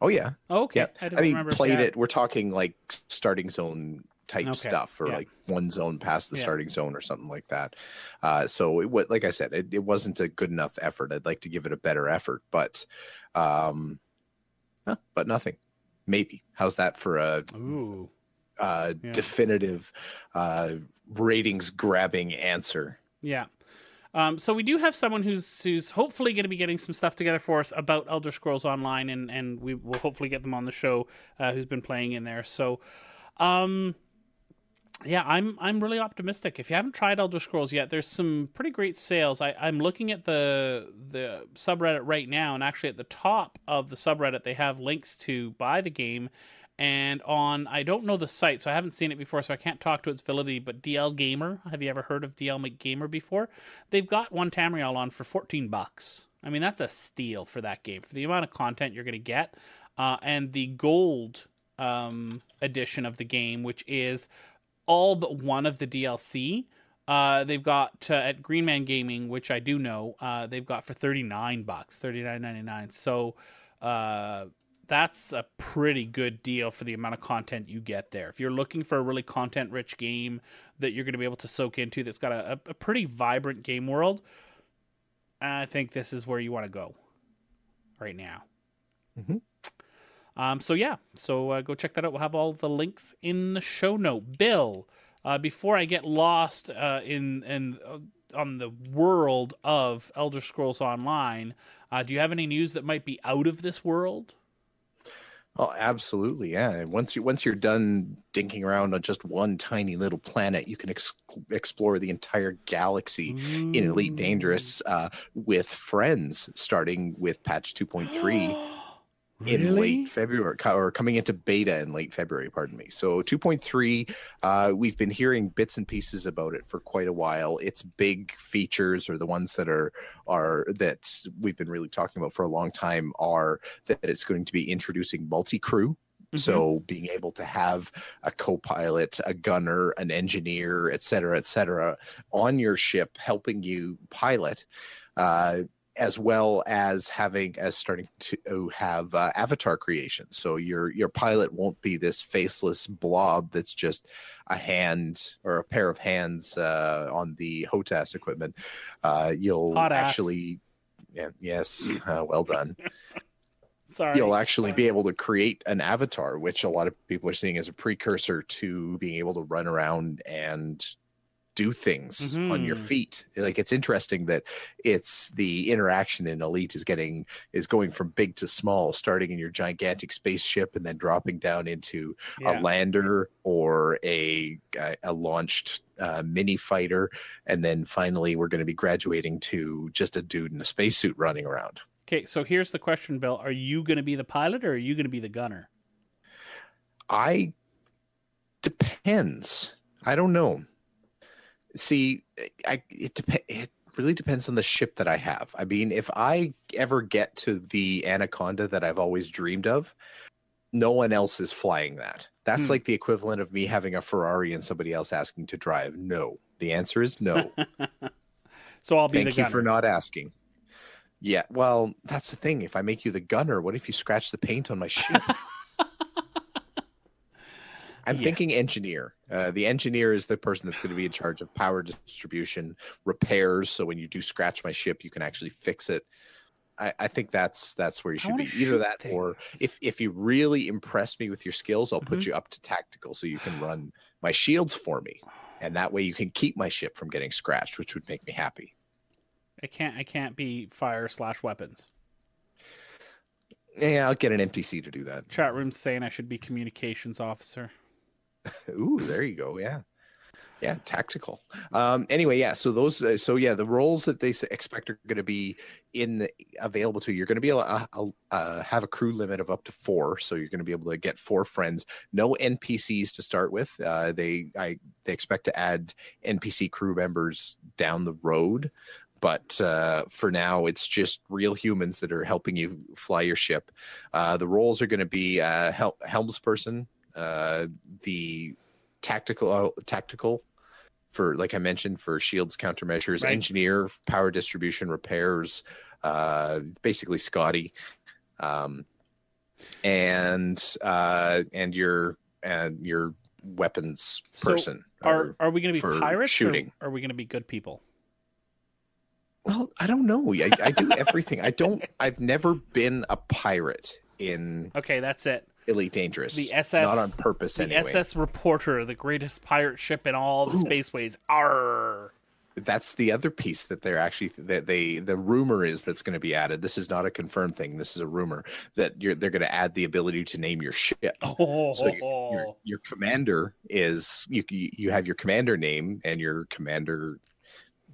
Oh yeah. Oh, okay. Yeah. I, I mean, played it. We're talking like starting zone type Okay, stuff, or yeah. like one zone past the Yeah. starting zone or something like that. Uh, so it like I said, it, it wasn't a good enough effort. I'd like to give it a better effort, but um, huh, but nothing. Maybe how's that for a Ooh. uh, Yeah. definitive uh, ratings grabbing answer? Yeah. Um, so we do have someone who's who's hopefully going to be getting some stuff together for us about Elder Scrolls Online, and and we will hopefully get them on the show. Uh, who's been playing in there? So, um, yeah, I'm I'm really optimistic. If you haven't tried Elder Scrolls yet, there's some pretty great sales. I, I'm looking at the the subreddit right now, and actually at the top of the subreddit, they have links to buy the game. And on, I don't know the site, so I haven't seen it before, so I can't talk to its validity. But DL Gamer, have you ever heard of DL Gamer before? They've got one Tamriel on for 14 bucks. I mean, that's a steal for that game for the amount of content you're going to get, uh, and the gold um, edition of the game, which is all but one of the DLC. Uh, they've got uh, at Green Man Gaming, which I do know, uh, they've got for 39 bucks, 39.99. So uh, that's a pretty good deal for the amount of content you get there. If you're looking for a really content rich game that you're going to be able to soak into, that's got a, a pretty vibrant game world, I think this is where you want to go right now. Mhm. Um, so yeah, so uh, go check that out. We'll have all the links in the show note. Bill, uh, before I get lost uh, in in uh, on the world of Elder Scrolls Online, uh, do you have any news that might be out of this world? Oh, absolutely, yeah. And once you once you're done dinking around on just one tiny little planet, you can ex- explore the entire galaxy in Elite Dangerous uh, with friends, starting with patch 2.3 in late February, or coming into beta in late February. Pardon me. So 2.3, uh, we've been hearing bits and pieces about it for quite a while. Its big features, or the ones that are are that we've been really talking about for a long time, are that it's going to be introducing multi crew. Mhm. So being able to have a co-pilot, a gunner, an engineer, et cetera, et cetera, on your ship helping you pilot, uh, as well as having as starting to have uh, avatar creation. So your your pilot won't be this faceless blob that's just a hand or a pair of hands uh, on the HOTAS equipment. Uh, you'll Hot actually, yeah, yes, uh, well done Sorry. you'll actually be able to create an avatar, which a lot of people are seeing as a precursor to being able to run around and do things on your Mhm. feet. Like it's interesting that it's the interaction in Elite is getting is going from big to small, starting in your gigantic spaceship and then dropping down into Yeah. a lander or a a, a launched uh, mini fighter, and then finally we're going to be graduating to just a dude in a spacesuit running around. Okay, so here's the question, Bill. Are you going to be the pilot or are you going to be the gunner? I depends. I don't know. See, I it dep- it really depends on the ship that I have. I mean, if I ever get to the Anaconda that I've always dreamed of, no one else is flying that. That's Hmm. like the equivalent of me having a Ferrari and somebody else asking to drive. No. The answer is no. So I'll be Thank the you for not asking. Yeah, well, that's the thing. If I make you the gunner, what if you scratch the paint on my ship? I'm Yeah. thinking engineer. Uh, the engineer is the person that's going to be in charge of power distribution, repairs. So when you do scratch my ship, you can actually fix it. I, I think that's that's where you should be. Either that, or if if you really impress me with your skills, I'll put Mhm. you up to tactical, so you can run my shields for me, and that way you can keep my ship from getting scratched, which would make me happy. I can't. I can't be fire slash weapons. Yeah, I'll get an NPC to do that. Chat room's saying I should be communications officer. Ooh, there you go. Yeah. Yeah, tactical. Um, anyway, yeah. So those, uh, so yeah, the roles that they expect are going to be in the, available to you. You're going to be able to uh, uh, have a crew limit of up to four, so you're going to be able to get four friends. No NPCs to start with. Uh, they, I, they expect to add NPC crew members down the road, but uh, for now, it's just real humans that are helping you fly your ship. Uh, the roles are going to be uh, hel- helmsperson, uh, the tactical uh, tactical for like I mentioned for shields countermeasures, Right. engineer, power distribution, repairs, uh, basically Scotty, um, and uh, and your and your weapons So, person. Are or- are we going to be pirates? shooting. Or are we going to be good people? well, I don't know. I, I do everything. I don't. I've never been a pirate in Okay, that's it. Elite Dangerous. The SS not on purpose The anyway. SS Reporter, the greatest pirate ship in all the Ooh. spaceways. Arr. That's the other piece that they're actually that they the rumor is that's going to be added. This is not a confirmed thing. This is a rumor that you're they're going to add the ability to name your ship. Oh, So your, your, your commander is you you you have your commander name and your commander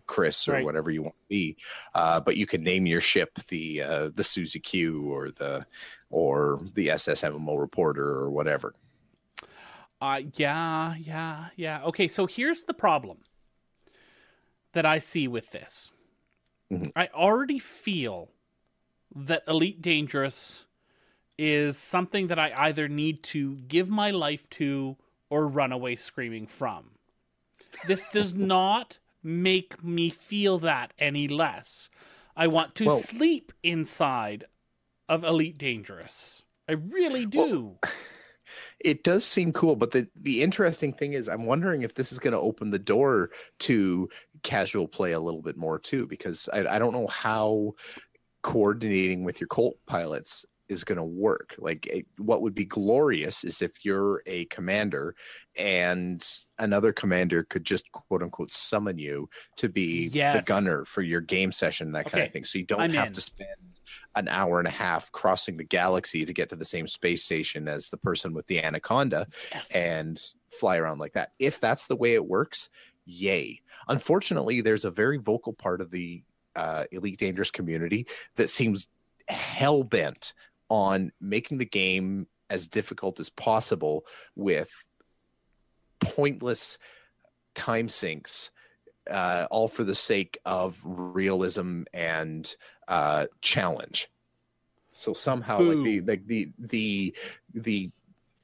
Chris or Right. whatever you want to be, uh, but you can name your ship the uh, the Susie Q or the or the SS MMO reporter or whatever. Uh, yeah, yeah, yeah. Okay, so here's the problem that I see with this. Mhm. I already feel that Elite Dangerous is something that I either need to give my life to or run away screaming from. This does not make me feel that any less. I want to Well- sleep inside of Elite Dangerous. I really do. It does seem cool, but the the interesting thing is, I'm wondering if this is going to open the door to casual play a little bit more too, because I, I don't know how coordinating with your Colt pilots is going to work. Like, it, what would be glorious is if you're a commander and another commander could just quote unquote summon you to be Yes. the gunner for your game session, that kind of thing. So you don't I'm have in. to spend an hour and a half crossing the galaxy to get to the same space station as the person with the anaconda Yes. and fly around like that. If that's the way it works, yay. Unfortunately, there's a very vocal part of the uh, Elite Dangerous community that seems hell bent on making the game as difficult as possible with pointless time sinks. Uh, all for the sake of realism and uh, challenge. So somehow, like the like the the the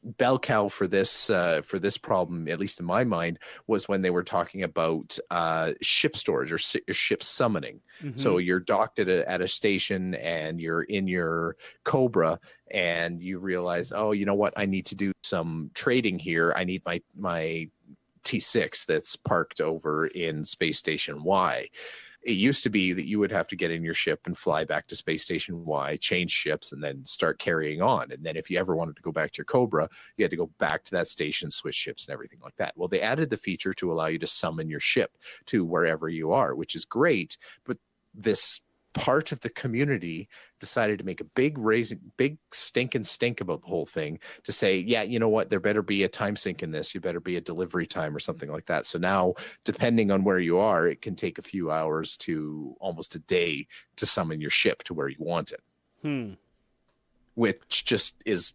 bell cow for this uh, for this problem, at least in my mind, was when they were talking about uh, ship storage or si- ship summoning. Mhm. So you're docked at a at a station and you're in your Cobra and you realize, oh, you know what? I need to do some trading here. I need my my T6 that's parked over in Space Station Y. It used to be that you would have to get in your ship and fly back to Space Station Y, change ships, and then start carrying on. And then if you ever wanted to go back to your Cobra, you had to go back to that station, switch ships, and everything like that. Well, they added the feature to allow you to summon your ship to wherever you are, which is great. But this part of the community decided to make a big raising big stink and stink about the whole thing to say yeah you know what there better be a time sink in this you better be a delivery time or something like that so now depending on where you are it can take a few hours to almost a day to summon your ship to where you want it Hmm. which just is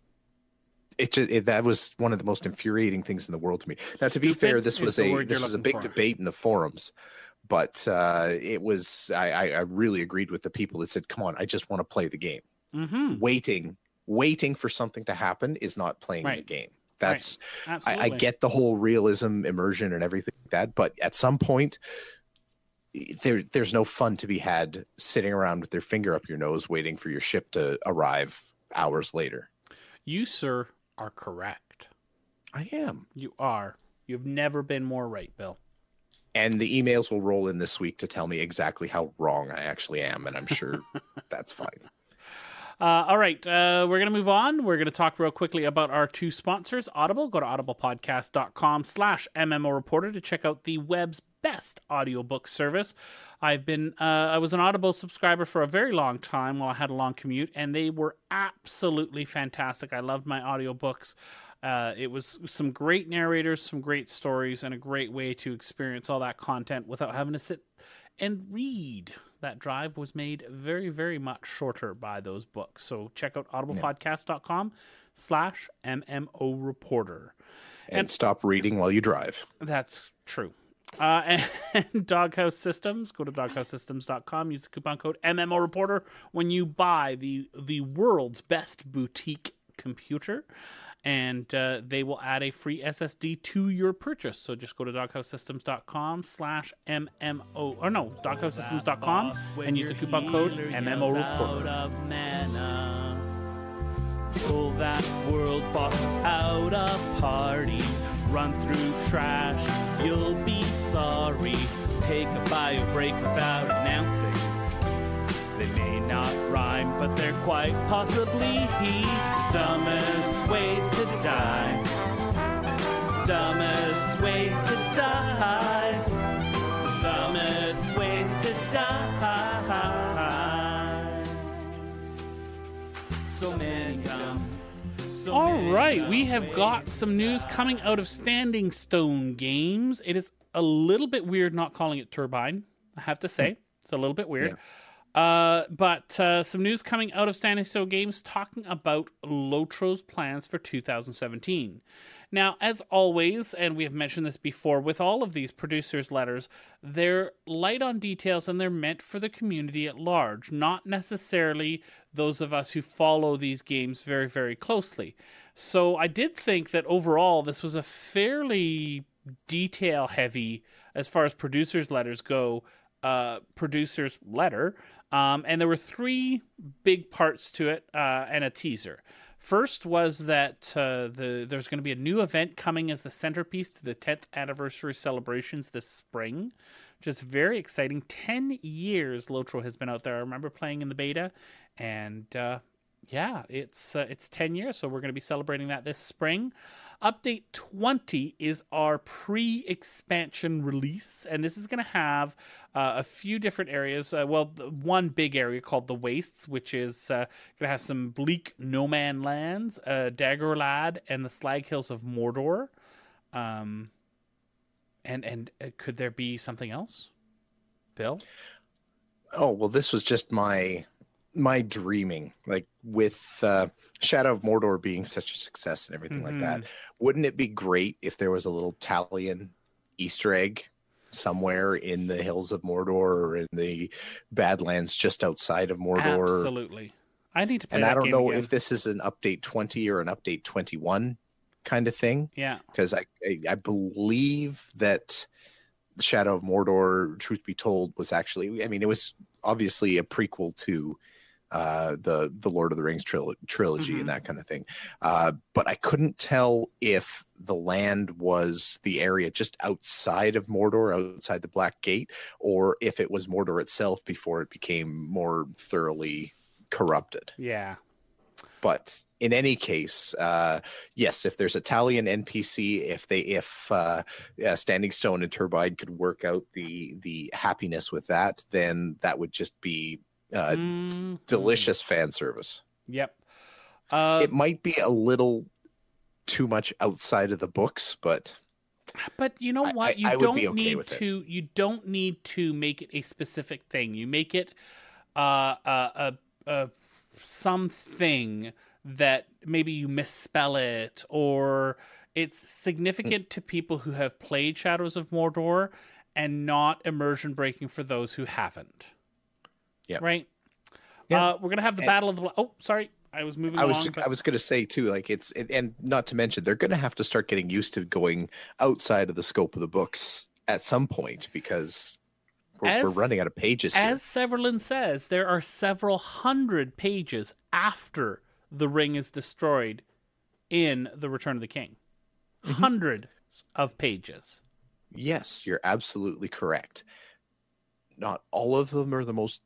it just it, that was one of the most infuriating things in the world to me. Now, to be Stupid fair, this was a this was a big for. debate in the forums, but uh, it was I, I really agreed with the people that said, "Come on, I just want to play the game." Mm-hmm. Waiting, waiting for something to happen is not playing the game. That's I, I get the whole realism, immersion, and everything like that, but at some point. There, there's no fun to be had sitting around with their finger up your nose, waiting for your ship to arrive hours later. You, sir, are correct. I am. You are. You've never been more right, Bill. And the emails will roll in this week to tell me exactly how wrong I actually am, and I'm sure that's fine. Uh, all right, uh, we're going to move on. We're going to talk real quickly about our two sponsors, Audible. Go to audiblepodcast.com slash MMO Reporter to check out the web's best audiobook service. I've been, uh, I was an Audible subscriber for a very long time while I had a long commute, and they were absolutely fantastic. I loved my audiobooks. Uh, it was some great narrators, some great stories, and a great way to experience all that content without having to sit and read. That drive was made very, very much shorter by those books. So check out audiblepodcast.com slash MMO reporter. And, stop reading while you drive. That's true. Uh, and Doghouse Systems, go to doghousesystems.com, use the coupon code MMO reporter when you buy the the world's best boutique computer. And uh, they will add a free SSD to your purchase. So just go to doghousesystems.com slash MMO, or no, doghousesystems.com and use the coupon code MMO reporter. of mana. Pull that world boss out a party. run through trash. You'll be sorry. Take a bio break without announcing. They may not rhyme, but they're quite possibly the dumbest ways to die. Dumbest ways to die. Dumbest ways to die. So many dumb. so All many right, dumb we have got some news die. coming out of Standing Stone Games. It is a little bit weird not calling it Turbine, I have to say. Hmm. It's a little bit weird. Uh, but uh, some news coming out of Standing Games talking about Lotro's plans for 2017. Now, as always, and we have mentioned this before with all of these producers' letters, they're light on details and they're meant for the community at large, not necessarily those of us who follow these games very, very closely. So I did think that overall this was a fairly detail heavy as far as producers' letters go, uh, producer's letter. Um, and there were three big parts to it uh, and a teaser. First was that uh, the there's going to be a new event coming as the centerpiece to the 10th anniversary celebrations this spring, which is very exciting. 10 years Lotro has been out there. I remember playing in the beta, and uh, yeah, it's uh, it's 10 years, so we're going to be celebrating that this spring. Update 20 is our pre expansion release, and this is going to have uh, a few different areas. Uh, well, one big area called the Wastes, which is uh, going to have some bleak no man lands, uh, and the Slag Hills of Mordor. Um, and and uh, could there be something else, Bill? Oh well, this was just my my dreaming. Like with uh, Shadow of Mordor being such a success and everything like that, wouldn't it be great if there was a little Talion Easter egg somewhere in the hills of Mordor or in the Badlands just outside of Mordor? Absolutely. I need to And that I don't know again. if this is an update twenty or an update twenty one kind of thing yeah. because I, I I believe that Shadow of Mordor, truth be told, was actually I mean it was obviously a prequel to uh, the the Lord of the Rings tril- trilogy Mhm. and that kind of thing. Uh, but I couldn't tell if the land was the area just outside of Mordor, outside the Black Gate, or if it was Mordor itself before it became more thoroughly corrupted. Yeah. But in any case, uh, yes, if there's a Talion NPC, if they if uh, uh, Standing Stone and Turbine could work out the the happiness with that, then that would just be uh, Mhm. delicious fan service. Yep. Uh, it might be a little too much outside of the books, but but you know what? You I would don't okay need to. You don't need to make it a specific thing. You make it uh, uh, uh, uh, something that maybe you misspell it or it's significant to people who have played Shadows of Mordor and not immersion breaking for those who haven't. Yep. Right. Yeah. Uh, we're gonna have the And- Battle of the. Oh, sorry, I was moving I was along. but- I was going to say too, like it's and- and not to mention they're going to have to start getting used to going outside of the scope of the books at some point because we're, we're running out of pages. here. As Severlin says, there are several hundred pages after the ring is destroyed in The Return of the King. Mm-hmm. Hundreds of pages. Yes, you're absolutely correct. Not all of them are the most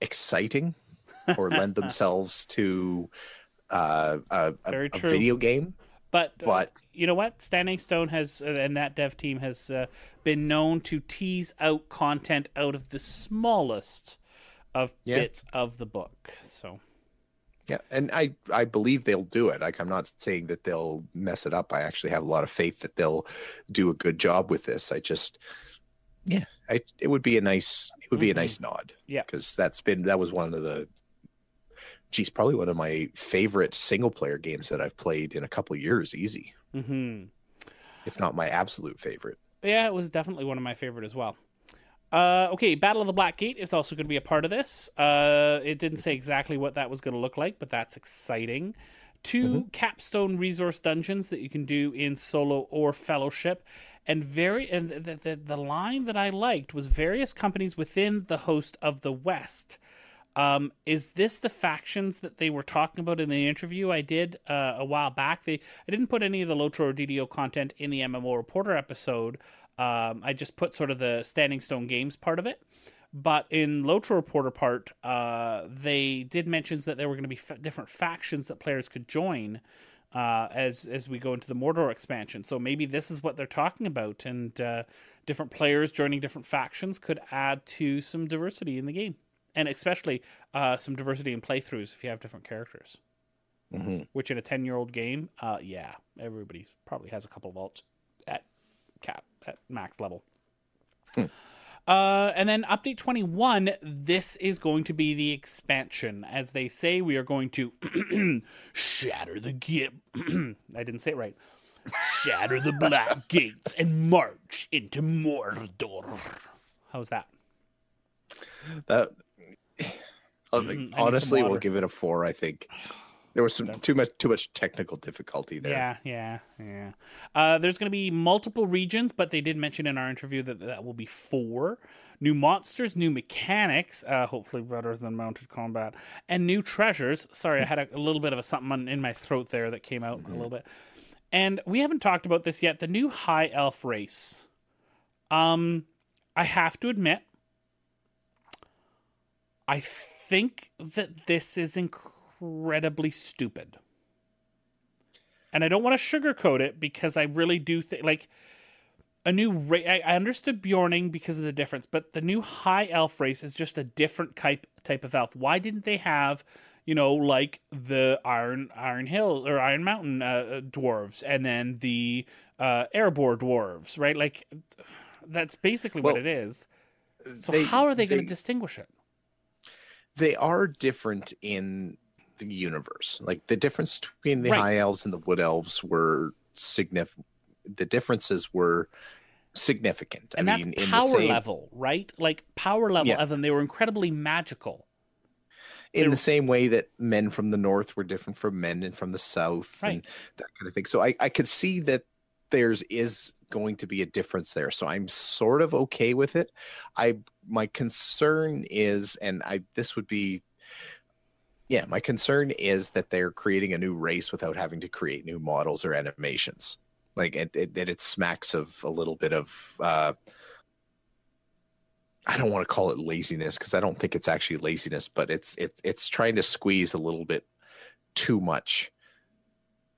exciting or lend themselves to uh, a, a, Very a true. video game. But, uh, But- you know what? Standing Stone has, uh, and that dev team has uh, been known to tease out content out of the smallest of Yeah. bits of the book. So, Yeah, and I I believe they'll do it. Like I'm not saying that they'll mess it up. I actually have a lot of faith that they'll do a good job with this. I just yeah, I it would be a nice it would be Mhm. a nice nod. Yeah. Cuz that's been that was one of the geez, probably one of my favorite single player games that I've played in a couple of years easy, hmm if not my absolute favorite. Yeah, it was definitely one of my favorite as well. Uh, okay, Battle of the Black Gate is also going to be a part of this. Uh, it didn't say exactly what that was going to look like, but that's exciting. 2 capstone resource dungeons that you can do in solo or fellowship, and very and the, the the line that I liked was various companies within the host of the West Um, is this the factions that they were talking about in the interview I did uh, a while back? They I didn't put any of the Lotro or DDO content in the MMO Reporter episode. Um, I just put sort of the Standing Stone Games part of it. But in Lotro Reporter part, uh, they did mention that there were going to be f- different factions that players could join uh, as as we go into the Mordor expansion. So maybe this is what they're talking about, and uh, different players joining different factions could add to some diversity in the game and especially uh, some diversity in playthroughs if you have different characters. Mm-hmm. Which in a ten year old game, uh, yeah, everybody probably has a couple of alts at cap at max level. Uh, and then update 21, this is going to be the expansion. As they say, we are going to shatter the gate. I didn't say it right. Shatter the black gates and march into Mordor. How's that? That I need some honestly, we'll give it a four. I think there was some too much too much technical difficulty there. Yeah, yeah, yeah. Uh, there's going to be multiple regions, but they did mention in our interview that that will be four new monsters, new mechanics, uh, hopefully better than mounted combat, and new treasures. Sorry, I had a, a little bit of a something in my throat there that came out a little bit. And we haven't talked about this yet. The new high elf race. Um, I have to admit, I think that this is incredibly stupid. And I don't want to sugarcoat it because I really do think like a new ra- I, I understood Beorning because of the difference, but the new high elf race is just a different type type of elf. Why didn't they have, you know, like the Iron Iron Hill or Iron Mountain uh, dwarves, and then the uh, Erebor dwarves, right? Like that's basically what it is. So They- how are they going to distinguish it? they are different in the universe. Like the difference between the Right. high elves and the wood elves were significant. The differences were significant. And I that's mean, in power the same, level, right? Like power level, Yeah. and then they were incredibly magical. in the same way that men from the north were different from men and from the south and that kind of thing. So I, I could see that there's is going to be a difference there. So I'm sort of okay with it. I my concern is, and I this would be yeah, my concern is that they're creating a new race without having to create new models or animations. Like it, it, that it smacks of a little bit of uh I don't want to call it laziness because I don't think it's actually laziness, but it's it, it's trying to squeeze a little bit too much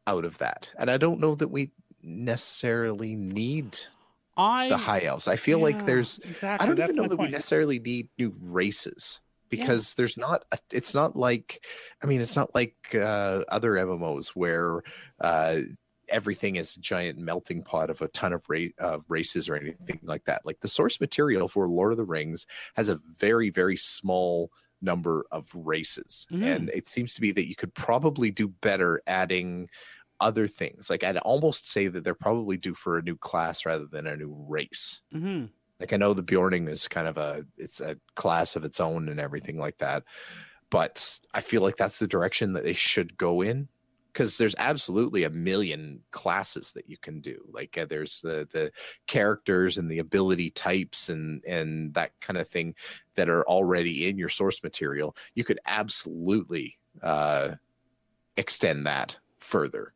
out of that. And I don't know that we necessarily need I the high elves. I feel like there's exactly. I don't even know that we necessarily need new races because there's not a, it's not like I mean it's not like uh, other MMOs where uh, everything is a giant melting pot of a ton of ra- uh, races or anything like that. Like the source material for Lord of the Rings has a very very small number of races Mhm. and it seems to be that you could probably do better adding other things like i'd almost say that they're probably due for a new class rather than a new race hmm like I know the Beorning is kind of a it's a class of its own and everything like that. But I feel like that's the direction that they should go in because there's absolutely a million classes that you can do. Like uh, there's the the characters and the ability types and and that kind of thing that are already in your source material. You could absolutely uh extend that further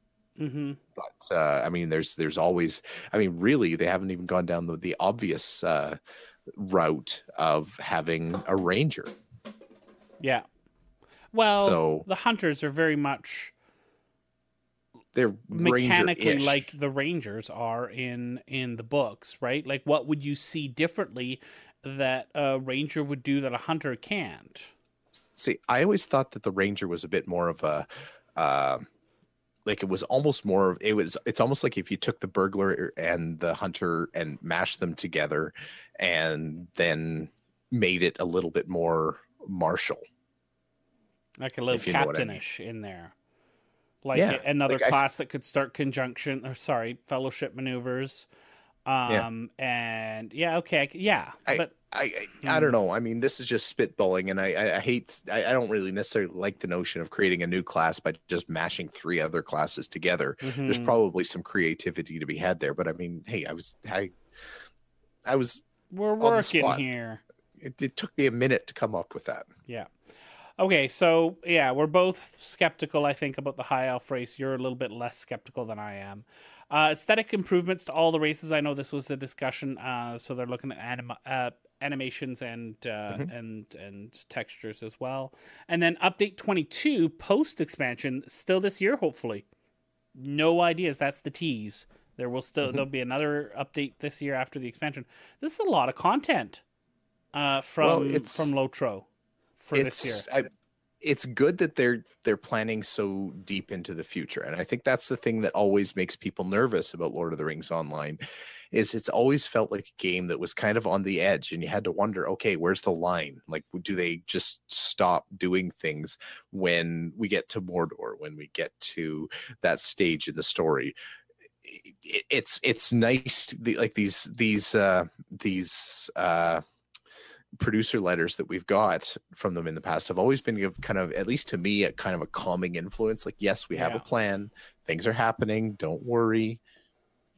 hmm but uh, I mean, there's there's always. I mean, really, they haven't even gone down the the obvious uh, route of having a ranger. Yeah. Well, So- the hunters are very much They're mechanically ranger-ish. like the rangers are in in the books, right? Like, what would you see differently that a ranger would do that a hunter can't? See, I always thought that the ranger was a bit more of a. Uh, like it was almost more of it was it's almost like if you took the burglar and the hunter and mashed them together and then made it a little bit more martial Like a little If you know what I mean. captainish in there. Like Yeah, another like I class that could start conjunction or sorry, fellowship maneuvers. Yeah. Um and yeah, okay, I yeah. but I I, I Hmm. don't know. I mean, this is just spitballing, and I I, I hate. I, I don't really necessarily like the notion of creating a new class by just mashing three other classes together. There's mhm. probably some creativity to be had there, but I mean, hey, I was I I was we're working here. it, it took me a minute to come up with that. Yeah. Okay, so yeah, we're both skeptical, I think, about the high elf race. You're a little bit less skeptical than I am. Uh, aesthetic improvements to all the races. I know this was a discussion. Uh, so they're looking at anima- uh, animations and uh, and and textures as well. And then update 22 post expansion still this year, hopefully. No ideas. That's the tease. There will still there'll be another update this year after the expansion. This is a lot of content uh, from Well, from Lotro for this year. I, it's good that they're they're planning so deep into the future and i think that's the thing that always makes people nervous about lord of the rings online is it's always felt like a game that was kind of on the edge and you had to wonder okay where's the line? Like do they just stop doing things when we get to mordor when we get to that stage in the story? It's it's nice like these these uh these uh producer letters that we've got from them in the past have always been kind of at least to me a kind of a calming influence like yes we have Yeah. a plan things are happening don't worry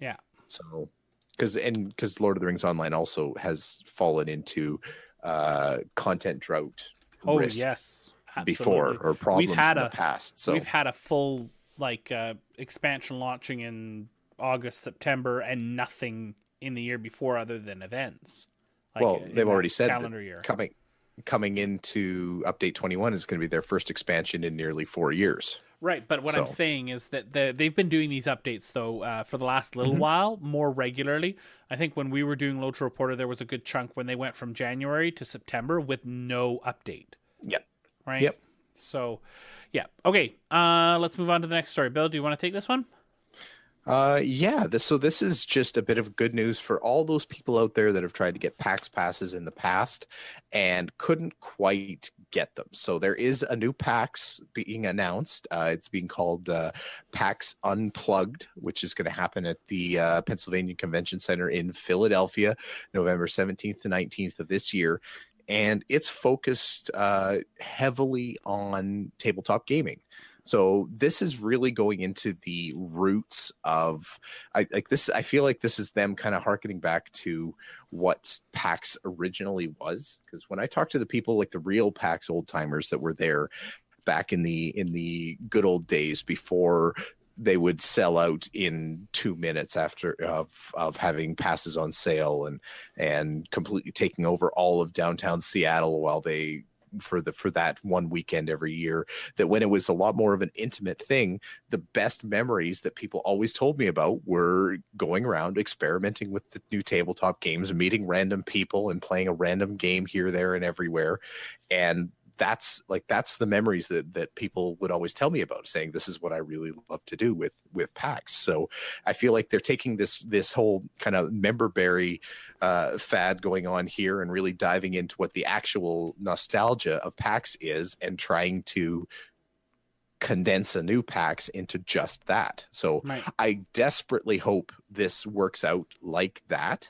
Yeah. so because and because lord of the rings online also has fallen into uh content drought Oh yes, before or problems had in a- the past so We've had a full like uh, expansion launching in August, September, and nothing in the year before other than events. Like, well they've already said calendar year. coming coming into update 21 is going to be their first expansion in nearly four years Right, but what I'm saying is that the, they've been doing these updates though uh, for the last little Mm-hmm. while more regularly. I think when we were doing Lotro Reporter, there was a good chunk when they went from January to September with no update. yep Right. Yep. So, yeah. Okay. Uh, let's move on to the next story. Bill, do you want to take this one? Uh, yeah. This, so this is just a bit of good news for all those people out there that have tried to get PAX passes in the past and couldn't quite get them. So there is a new PAX being announced. Uh, it's being called uh, PAX Unplugged, which is going to happen at the uh, Pennsylvania Convention Center in Philadelphia, November 17th to 19th of this year. And it's focused uh, heavily on tabletop gaming. So this is really going into the roots of I like this. I feel like this is them kind of harkening back to what PAX originally was. Because when I talk to the people, like the real PAX old timers that were there back in the in the good old days before they would sell out in two minutes after of of having passes on sale and and completely taking over all of downtown Seattle while they for the for that one weekend every year that when it was a lot more of an intimate thing the best memories that people always told me about were going around experimenting with the new tabletop games meeting random people and playing a random game here there and everywhere. And that's like that's the memories that that people would always tell me about saying this is what i really love to do with with pax so i feel like they're taking this this whole kind of memberberry uh, fad going on here and really diving into what the actual nostalgia of PAX is and trying to condense a new PAX into just that. So Right. I desperately hope this works out like that.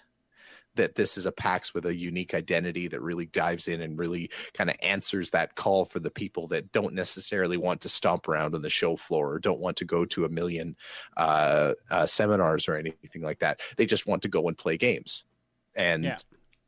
That this is a PAX with a unique identity that really dives in and really kind of answers that call for the people that don't necessarily want to stomp around on the show floor or don't want to go to a million uh, uh, seminars or anything like that. They just want to go and play games. And Yeah.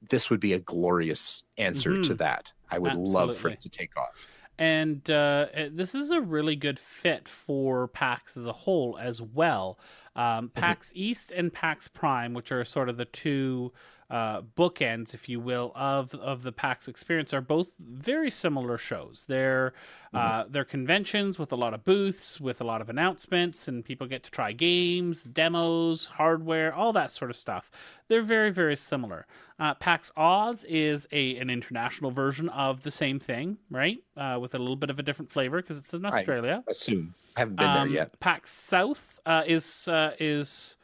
this would be a glorious answer to Mhm. that. I would love for it to take off. and uh, this is a really good fit for PAX as a whole as well. Um, PAX East and PAX Prime, which are sort of the two uh, bookends, if you will, of of the PAX experience, are both very similar shows. They're uh, they're conventions with a lot of booths, with a lot of announcements, and people get to try games, demos, hardware, all that sort of stuff. They're very very similar. Uh, PAX Oz is a an international version of the same thing, right? Uh, with a little bit of a different flavor because it's in. Australia. Assume. I Haven't been Um, there yet. PAX South uh, is uh, is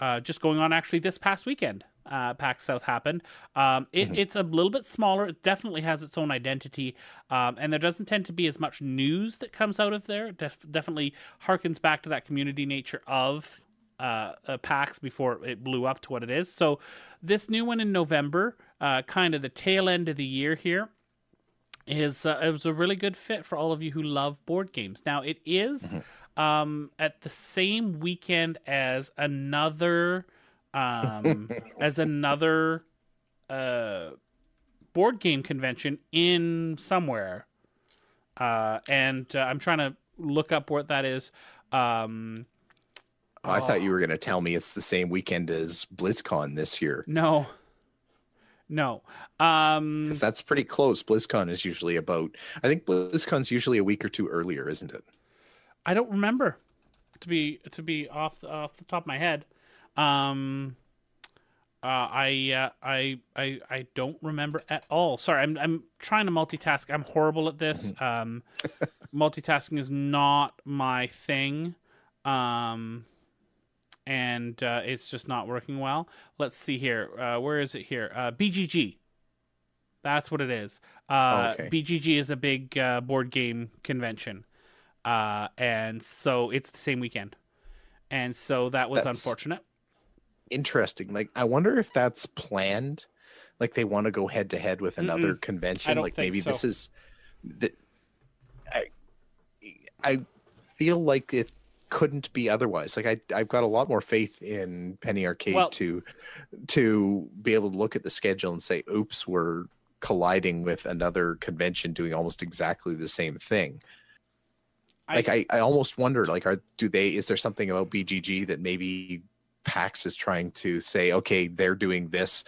uh, just going on actually this past weekend. Uh, PAX South happened. Um, it, Mm-hmm. It's a little bit smaller. It definitely has its own identity, um, and there doesn't tend to be as much news that comes out of there. Def- definitely harkens back to that community nature of uh, uh, PAX before it blew up to what it is. So this new one in November, uh, kind of the tail end of the year here, is uh, it was a really good fit for all of you who love board games. Now it is, um, at the same weekend as another um, as another uh, board game convention in somewhere. uh, and uh, I'm trying to look up what that is. Um, Oh, I thought you were going to tell me it's the same weekend as BlizzCon this year. no, no. Um, that's pretty close. BlizzCon is usually about. I think BlizzCon's usually a week or two earlier, isn't it? I don't remember to be to be off off the top of my head. Um, uh, I, uh, I I I don't remember at all. Sorry, I'm I'm trying to multitask. I'm horrible at this. Um, multitasking is not my thing. Um, and uh, it's just not working well. Let's see here. Uh, where is it here? Uh, BGG. That's what it is. Uh, okay. BGG is a big uh, board game convention, uh, and so it's the same weekend, and so that was That's- unfortunate. Interesting. Like, I wonder if that's planned. Like, they want to go head to head with another convention. don't like, maybe so. this is. The, I, I feel like it couldn't be otherwise. Like, I, I've got a lot more faith in Penny Arcade Well- to, to be able to look at the schedule and say, "Oops, we're colliding with another convention doing almost exactly the same thing." like I, I almost wonder like are do they is there something about bgg that maybe pax is trying to say okay they're doing this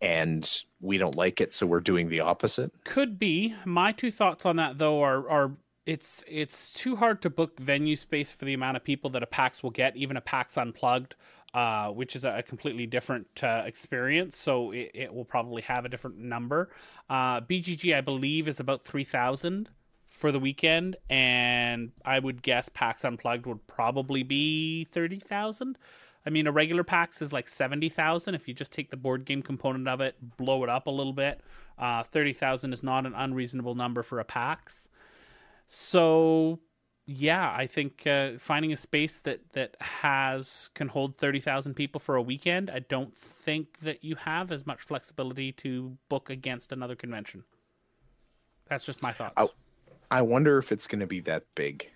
and we don't like it so we're doing the opposite Could be. My two thoughts on that though are are it's it's too hard to book venue space for the amount of people that a PAX will get, even a PAX unplugged, uh, which is a, completely different uh, experience. So it, it will probably have a different number. Uh, BGG, I believe, is about three thousand for the weekend, and I would guess PAX unplugged would probably be thirty thousand. I mean, a regular PAX is like seventy thousand. If you just take the board game component of it, blow it up a little bit, uh, thirty thousand is not an unreasonable number for a PAX. So, yeah, I think uh, finding a space that that has can hold thirty thousand people for a weekend, I don't think that you have as much flexibility to book against another convention. That's just my thoughts. Oh, i wonder if it's going to be that big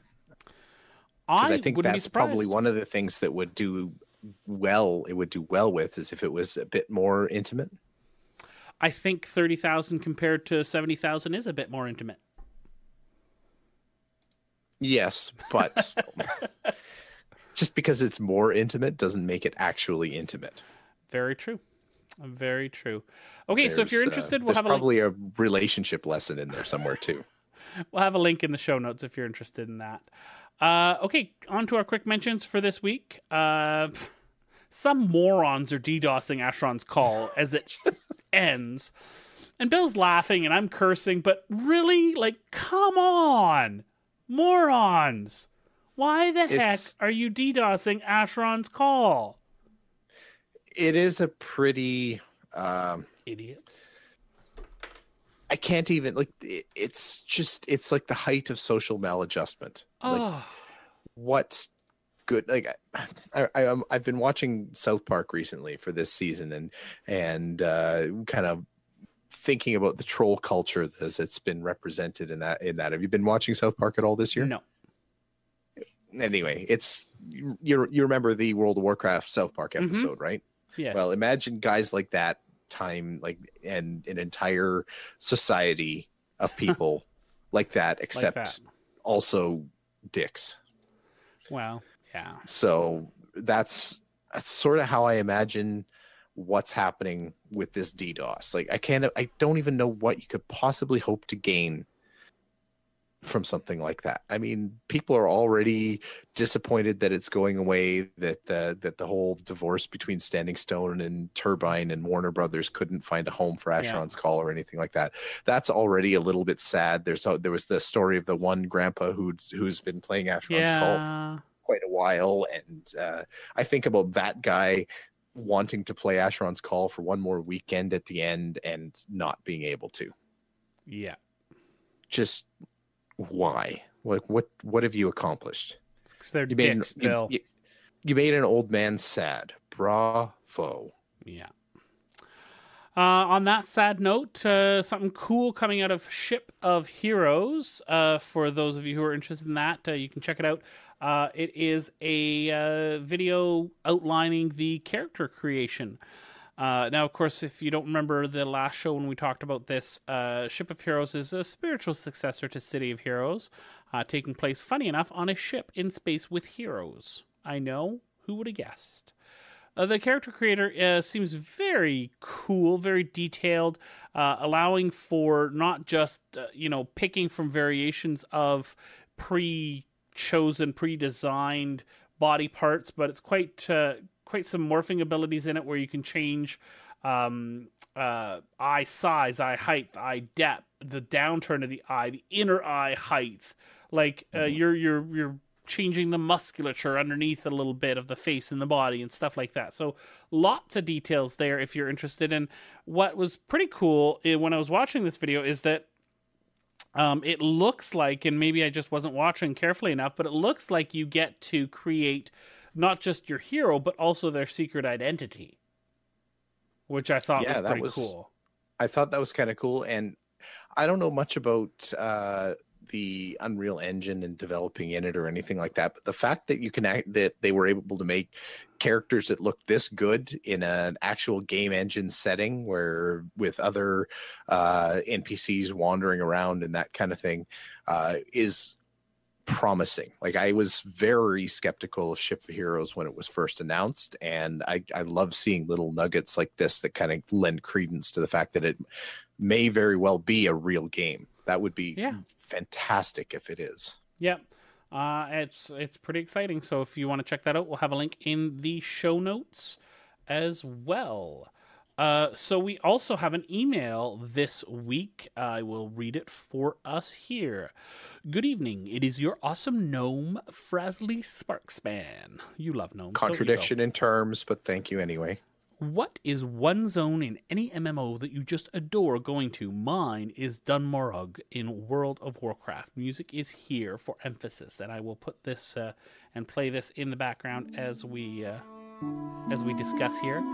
I, I, think that's probably one of the things that would do well it would do well with is if it was a bit more intimate I think thirty thousand compared to seventy thousand is a bit more intimate. yes but just because it's more intimate doesn't make it actually intimate Very true. Very true. Okay, so if you're There's, uh, interested, we'll have a link, probably a relationship lesson in there somewhere too we'll have a link in the show notes if you're interested in that. Uh, okay, on to our quick mentions for this week. Uh, some morons are DDoSing Asheron's call as it ends. And Bill's laughing and I'm cursing, but really? Like, come on. Morons. Why the heck are you DDoSing Asheron's call? it is a pretty um Idiot. I can't even like it, it's just it's like the height of social maladjustment like Oh, what's good like I, I um, i've been watching south park recently for this season and and uh kind of thinking about the troll culture as it's been represented in that in that have you been watching south park at all this year no. anyway it's you you remember the world of warcraft south park Mhm. episode right Yes. well imagine guys like that time like and an entire society of people like that except that. also dicks well, yeah. so that's that's sort of how i imagine what's happening with this ddos like i can't i don't even know what you could possibly hope to gain from something like that. I mean people are already disappointed that it's going away that the that the whole divorce between standing stone and turbine and warner brothers couldn't find a home for Yeah. asheron's call or anything like that. That's already a little bit sad. There's a, there was the story of the one grandpa who's who's been playing asheron's call for quite a while and uh, i think about that guy wanting to play asheron's call for one more weekend at the end and not being able to. Yeah. just why like what what have you accomplished Because they're you made, an, dicks, you, Bill. you- you made an old man sad bravo Yeah. Uh, on that sad note, uh, something cool coming out of Ship of Heroes. Uh, for those of you who are interested in that, uh, you can check it out. Uh, it is a uh, video outlining the character creation Uh, now, of course, if you don't remember the last show when we talked about this, uh, Ship of Heroes is a spiritual successor to City of Heroes, uh, taking place, funny enough, on a ship in space with heroes. I know, who would have guessed? Uh, the character creator uh, seems very cool, very detailed, uh, allowing for not just you know picking from variations of pre-chosen, pre-designed body parts, but it's quite quite some morphing abilities in it where you can change um, uh, eye size, eye height, eye depth, the downturn of the eye, the inner eye height. Like uh, mm-hmm. you're you're you're changing the musculature underneath a little bit of the face and the body and stuff like that. So lots of details there if you're interested. And what was pretty cool eh, when I was watching this video is that um, it looks like, and maybe I just wasn't watching carefully enough, but it looks like you get to create not just your hero, but also their secret identity, which I thought yeah, was pretty was, cool. I thought that was kind of cool, and I don't know much about uh, the Unreal Engine and developing in it or anything like that, but the fact that you can act, that they were able to make characters that look this good in an actual game engine setting, where with other uh, NPCs wandering around and that kind of thing, uh, is promising. Like I was very skeptical of Ship of Heroes when it was first announced, and I I love seeing little nuggets like this that kind of lend credence to the fact that it may very well be a real game. That would be yeah. fantastic if it is. Yep. Uh, it's it's pretty exciting. So if you want to check that out, we'll have a link in the show notes as well. Uh, so we also have an email this week. I will read it for us here. Good evening. It is your awesome gnome, Frasley Sparkspan. You love gnomes. Contradiction in terms, but thank you anyway. What is one zone in any MMO that you just adore going to? Mine is Dun Morogh in World of Warcraft. Music is here for emphasis, and I will put this uh, and play this in the background as we. Uh, as we discuss here.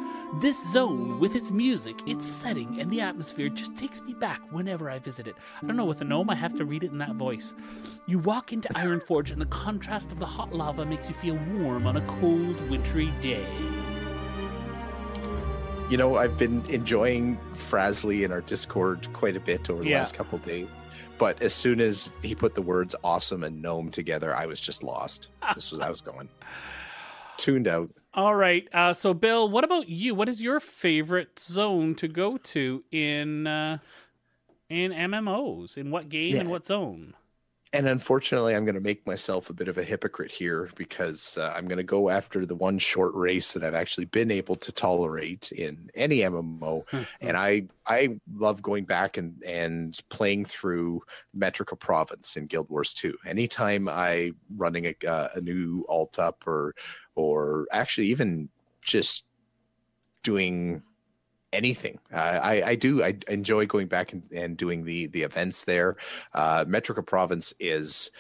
This zone, with its music, its setting, and the atmosphere, just takes me back whenever I visit it. I don't know, with a gnome, I have to read it in that voice. You walk into Ironforge, and the contrast of the hot lava makes you feel warm on a cold, wintry day. You know, I've been enjoying Frasley in our Discord quite a bit over the yeah. last couple days. But as soon as he put the words awesome and gnome together, I was just lost. This was I was going tuned out. All right. Uh, so, Bill, what about you? What is your favorite zone to go to in uh, in MMOs? In what game yeah. and what zone? and unfortunately, I'm going to make myself a bit of a hypocrite here because uh, I'm going to go after the one short race that I've actually been able to tolerate in any MMO, hmm, and I I love going back and and playing through Metrica Province in Guild Wars 2. Anytime I running a, uh, a new alt up or or actually even just doing anything. Uh, I, I do. I enjoy going back and, and doing the the events there. Uh, Metrica Province is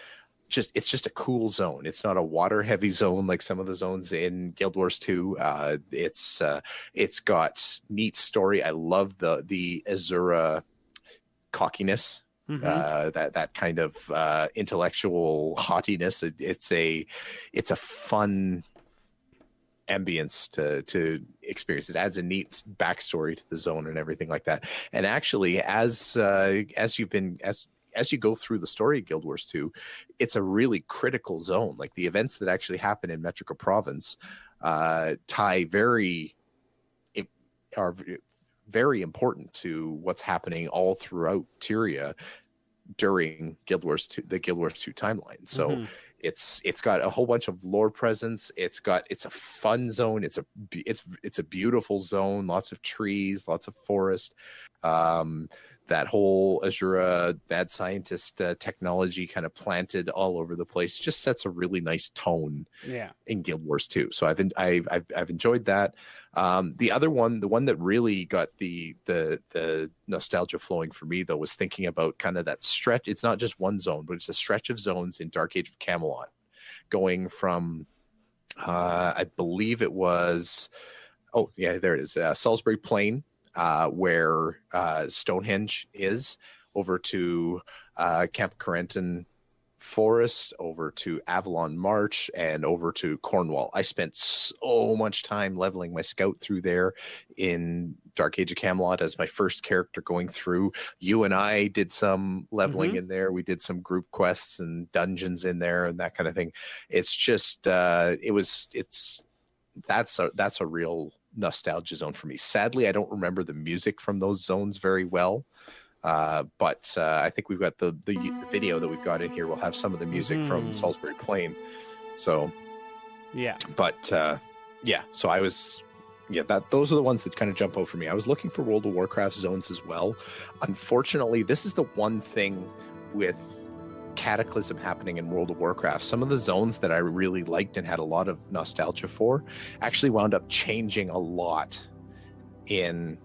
just it's just a cool zone. It's not a water heavy zone like some of the zones in Guild Wars 2. Uh, it's uh, it's got neat story. I love the the Asura cockiness. Mm-hmm. Uh, that that kind of uh, intellectual haughtiness. It, it's a it's a fun ambience to to experience. It adds a neat backstory to the zone and everything like that. And actually, as uh, as you've been as as you go through the story of Guild Wars 2, it's a really critical zone. Like the events that actually happen in Metrica Province uh, tie very are very important to what's happening all throughout Tyria during Guild Wars 2, the Guild Wars 2 timeline. So mm-hmm. It's it's got a whole bunch of lore presence. It's got it's a fun zone. It's a it's it's a beautiful zone. Lots of trees, lots of forest. Um, that whole Asura bad scientist uh, technology kind of planted all over the place just sets a really nice tone. Yeah. In Guild Wars 2, so I've I've I've, I've enjoyed that. Um, the other one, the one that really got the the the nostalgia flowing for me though, was thinking about kind of that stretch. It's not just one zone, but it's a stretch of zones in Dark Age of Camelot, going from uh, I believe it was. Oh yeah, there it is. Uh, Salisbury Plain uh, where uh, Stonehenge is over to uh, Campacorentin Forest, over to Avalon March, and over to Cornwall. I spent so much time leveling my scout through there in Dark Age of Camelot as my first character going through. You and I did some leveling Mhm. in there. We did some group quests and dungeons in there and that kind of thing. It's just uh it was it's that's a that's a real nostalgia zone for me. Sadly, I don't remember the music from those zones very well. Uh, but uh, I think we've got the, the the video that we've got in here. We'll have some of the music from Mhm. Salisbury Plain. So, Yeah. but uh, yeah, so I was yeah that those are the ones that kind of jump out for me. I was looking for World of Warcraft zones as well. Unfortunately, this is the one thing with cataclysm happening in World of Warcraft. Some of the zones that I really liked and had a lot of nostalgia for actually wound up changing a lot in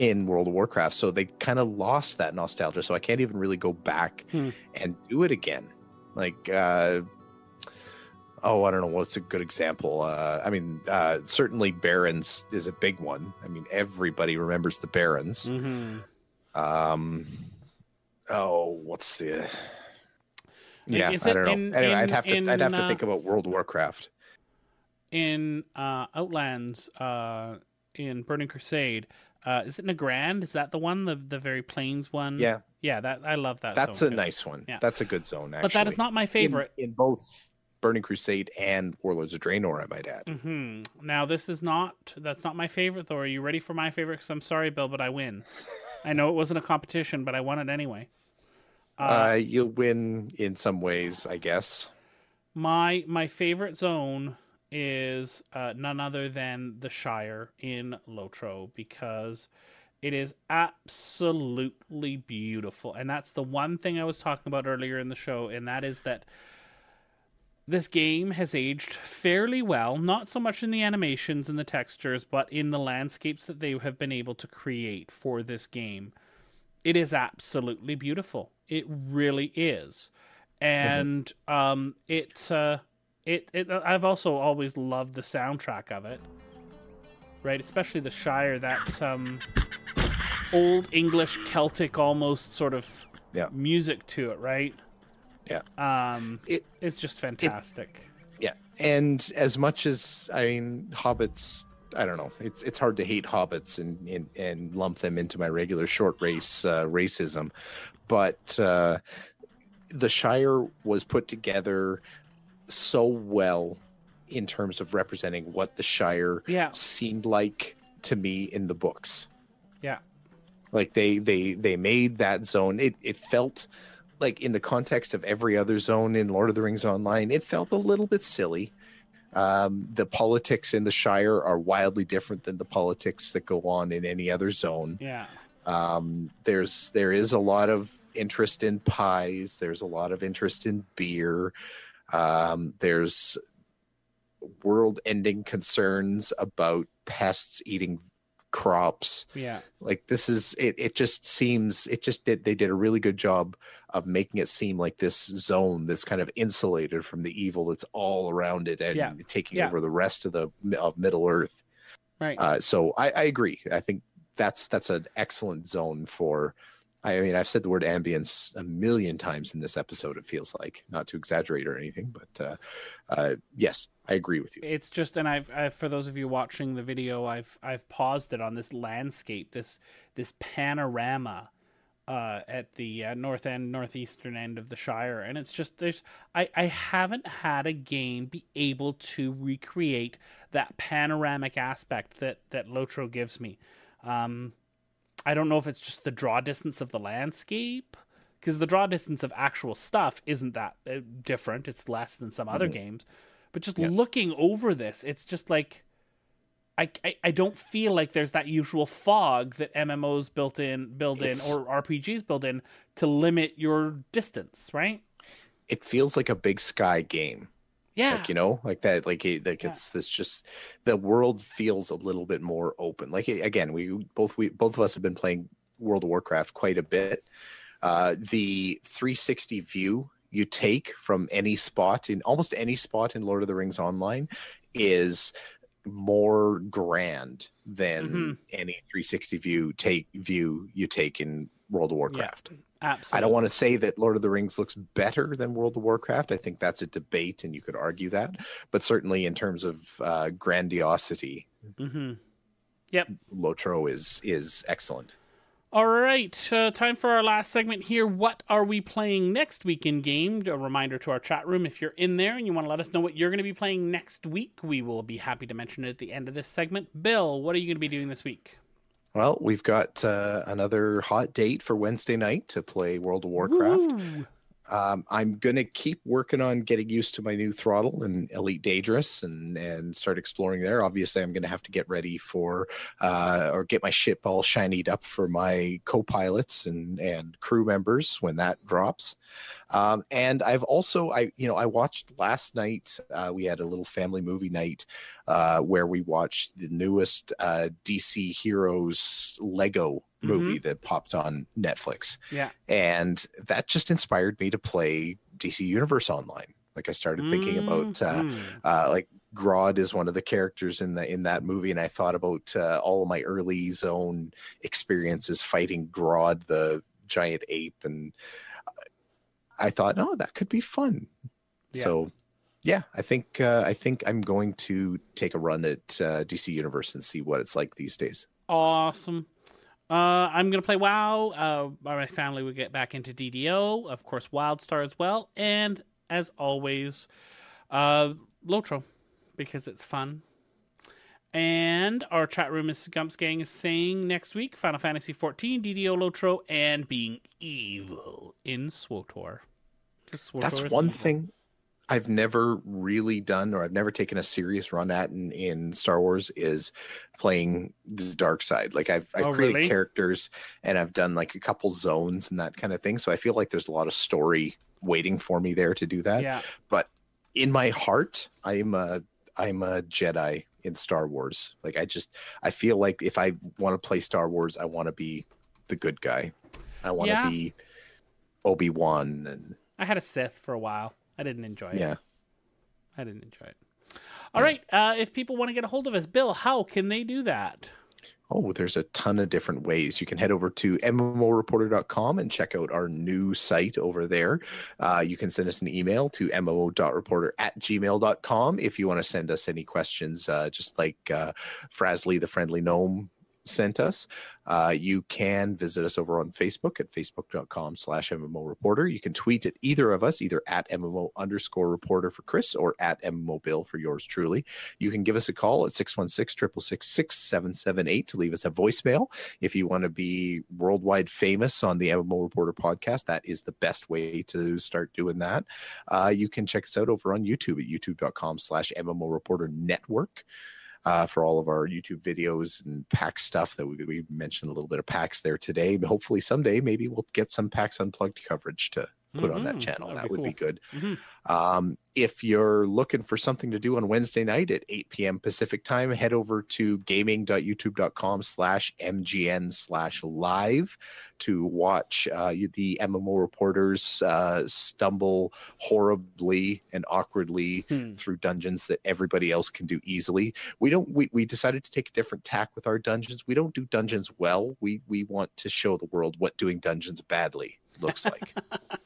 in World of Warcraft. So they kind of lost that nostalgia. So I can't even really go back Hmm. and do it again. Like uh oh, I don't know what's a good example. Uh I mean, uh certainly Barrens is a big one. I mean, everybody remembers the Barrens. hmm Um oh, what's the yeah, I don't know. in- anyway, I'd have to I'd have to think about World Warcraft. In uh, Outlands, uh, in Burning Crusade, uh, is it Nagrand? Is that the one, the the very plains one? Yeah, Yeah, that I love that. that's a too. nice one. Yeah. That's a good zone. Actually, But that is not my favorite. in, both Burning Crusade and Warlords of Draenor. I might add. hmm Now this is not that's not my favorite though. Are you ready for my favorite? Because I'm sorry, Bill, but I win. I know it wasn't a competition, but I won it anyway. Uh, you'll win in some ways, I guess. My my favorite zone is uh, none other than the Shire in Lotro because it is absolutely beautiful, and that's the one thing I was talking about earlier in the show, and that is that this game has aged fairly well. Not so much in the animations and the textures, but in the landscapes that they have been able to create for this game. It is absolutely beautiful. It really is and um, it, uh, it it I've also always loved the soundtrack of it, right? Especially the Shire, that um, old English Celtic almost sort of Yeah. music to it, right? Yeah. Um, It- it's just fantastic. Yeah, and as much as I mean, hobbits. I don't know. It's it's hard to hate hobbits and and, and lump them into my regular short race uh, racism, but uh, the Shire was put together so well in terms of representing what the Shire yeah, seemed like to me in the books. yeah, like they they they made that zone. It it felt like in the context of every other zone in lord of the rings online it felt a little bit silly um, the politics in the shire are wildly different than the politics that go on in any other zone. Yeah, um, there's there is a lot of interest in pies. There's a lot of interest in beer. Um, there's world ending concerns about pests eating crops yeah, like this is it it just seems it just did they did a really good job of making it seem like this zone that's kind of insulated from the evil that's all around it and Yeah. taking Yeah. over the rest of the of middle earth right. uh, so I, I agree i think that's that's an excellent zone for i mean i've said the word ambience a million times in this episode it feels like. Not to exaggerate or anything but uh, uh, yes i agree with you. It's just and I've, I've for those of you watching the video i've i've paused it on this landscape this this panorama uh, at the uh, north end northeastern end of the shire. And it's just there's I, I haven't had a game be able to recreate that panoramic aspect that that lotro gives me. Um, i don't know if it's just the draw distance of the landscape because the draw distance of actual stuff isn't that uh, different it's less than some other games but just Yeah. looking over this it's just like I, I, I don't feel like there's that usual fog that MMOs built in build in It's- or RPGs build in to limit your distance, right? it feels like a big sky game Yeah. like you know like that like it, like Yeah. it's this just the world feels a little bit more open like again we both we both of us have been playing world of warcraft quite a bit uh the 360 view you take from any spot in almost any spot in lord of the rings online is more grand than Mhm. any 360 view take view you take in world of warcraft Absolutely. I don't want to say that Lord of the Rings looks better than World of Warcraft. I think that's a debate, and you could argue that. But certainly, in terms of uh, grandiosity, Mm-hmm. Yep. Lotro is is excellent. All right, uh, time for our last segment here. What are we playing next week in game? A reminder to our chat room if you're in there and you want to let us know what you're going to be playing next week, we will be happy to mention it at the end of this segment. Bill, what are you going to be doing this week? Well, we've got uh, another hot date for Wednesday night to play World of Warcraft. Um, I'm gonna keep working on getting used to my new throttle and Elite Dangerous and and start exploring there. Obviously, I'm gonna have to get ready for uh, or get my ship all shinied up for my co-pilots and and crew members when that drops. Um, and I've also I you know I watched last night. Uh, we had a little family movie night uh, where we watched the newest uh, DC Heroes Lego movie that popped on Netflix Yeah. and that just inspired me to play DC Universe Online. Like I started thinking about uh, Mhm. uh, like Grodd is one of the characters in the in that movie, and I thought about uh, all of my early zone experiences fighting Grodd, the giant ape, and I thought, oh, that could be fun. Yeah. So. Yeah, I think uh, I think I'm going to take a run at uh, DC Universe and see what it's like these days. Awesome. Uh, I'm gonna play WoW. Uh, my family will get back into DDO, of course, WildStar as well, and as always, uh, Lotro, because it's fun. And our chat room is Gumps Gang is saying next week Final Fantasy 14, DDO Lotro, and being evil in SWTOR. 'Cause SWTOR That's one evil. thing I've never really done, or I've never taken a serious run at in, in Star Wars is playing the dark side. Like I've I've Oh, created really? characters and I've done like a couple zones and that kind of thing. So I feel like there's a lot of story waiting for me there to do that. Yeah. But in my heart, I'm a I'm a Jedi in Star Wars. Like I just I feel like if I want to play Star Wars, I want to be the good guy. I want to Yeah. be Obi Wan and I had a Sith for a while. I didn't enjoy it. yeah. I didn't enjoy it. All right. Uh, if people want to get a hold of us, Bill, how can they do that? Oh, there's a ton of different ways. You can head over to MMOreporter.com and check out our new site over there. Uh, you can send us an email to MMO.reporter at gmail.com if you want to send us any questions, uh, just like uh, Frasley, the friendly gnome, sent us. Uh, you can visit us over on Facebook at facebook.com slash MMO reporter. You can tweet at either of us, either at MMO underscore reporter for Chris or at MMO Bill for yours truly. You can give us a call at 616 6778 to leave us a voicemail. If you want to be worldwide famous on the MMO Reporter podcast, that is the best way to start doing that. Uh, you can check us out over on YouTube at youtube.com slash MMO Reporter Network. Uh, for all of our YouTube videos and PAX stuff that we, we mentioned a little bit of PAX there today. Hopefully someday maybe we'll get some PAX Unplugged coverage to put on that Mhm, channel. that'd That be would be cool. good. Mhm. Um, if you're looking for something to do on Wednesday night at 8 p.m. Pacific time, head over to gaming.youtube.com slash MGN slash live to watch uh, the MMO reporters uh, stumble horribly and awkwardly Hmm. through dungeons that everybody else can do easily. We don't we, we decided to take a different tack with our dungeons. We don't do dungeons well. We we want to show the world what doing dungeons badly looks like.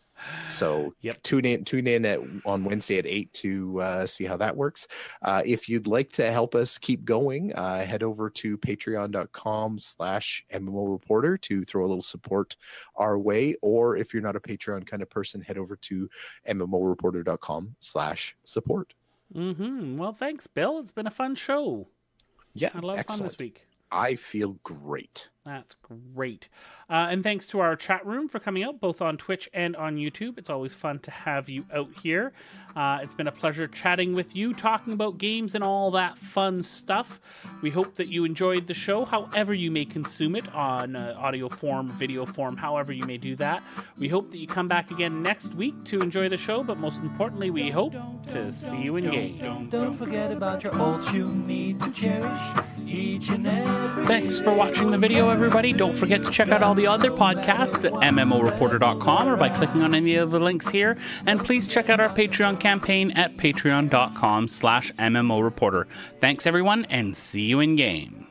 So Yep. tune in tune in at on Wednesday at eight to uh, see how that works. Uh, if you'd like to help us keep going, uh, head over to patreon.com slash MMO reporter to throw a little support our way. Or if you're not a Patreon kind of person, head over to MMOreporter.com slash support. Mm-hmm. Well, thanks, Bill. It's been a fun show. Yeah, I had a lot of fun this week. I feel great. That's great. Uh, and thanks to our chat room for coming out, both on Twitch and on YouTube. It's always fun to have you out here. Uh, it's been a pleasure chatting with you, talking about games and all that fun stuff. We hope that you enjoyed the show, however you may consume it on uh, audio form, video form, however you may do that. We hope that you come back again next week to enjoy the show, but most importantly, we hope to see you in game. Don't forget about your ults you need to cherish each and every Thanks for watching the video, everybody. Don't forget to check out all the other podcasts at MMOreporter.com or by clicking on any of the links here. And please check out our Patreon campaign at patreon.com slash MMOReporter. Thanks, everyone, and see you in game.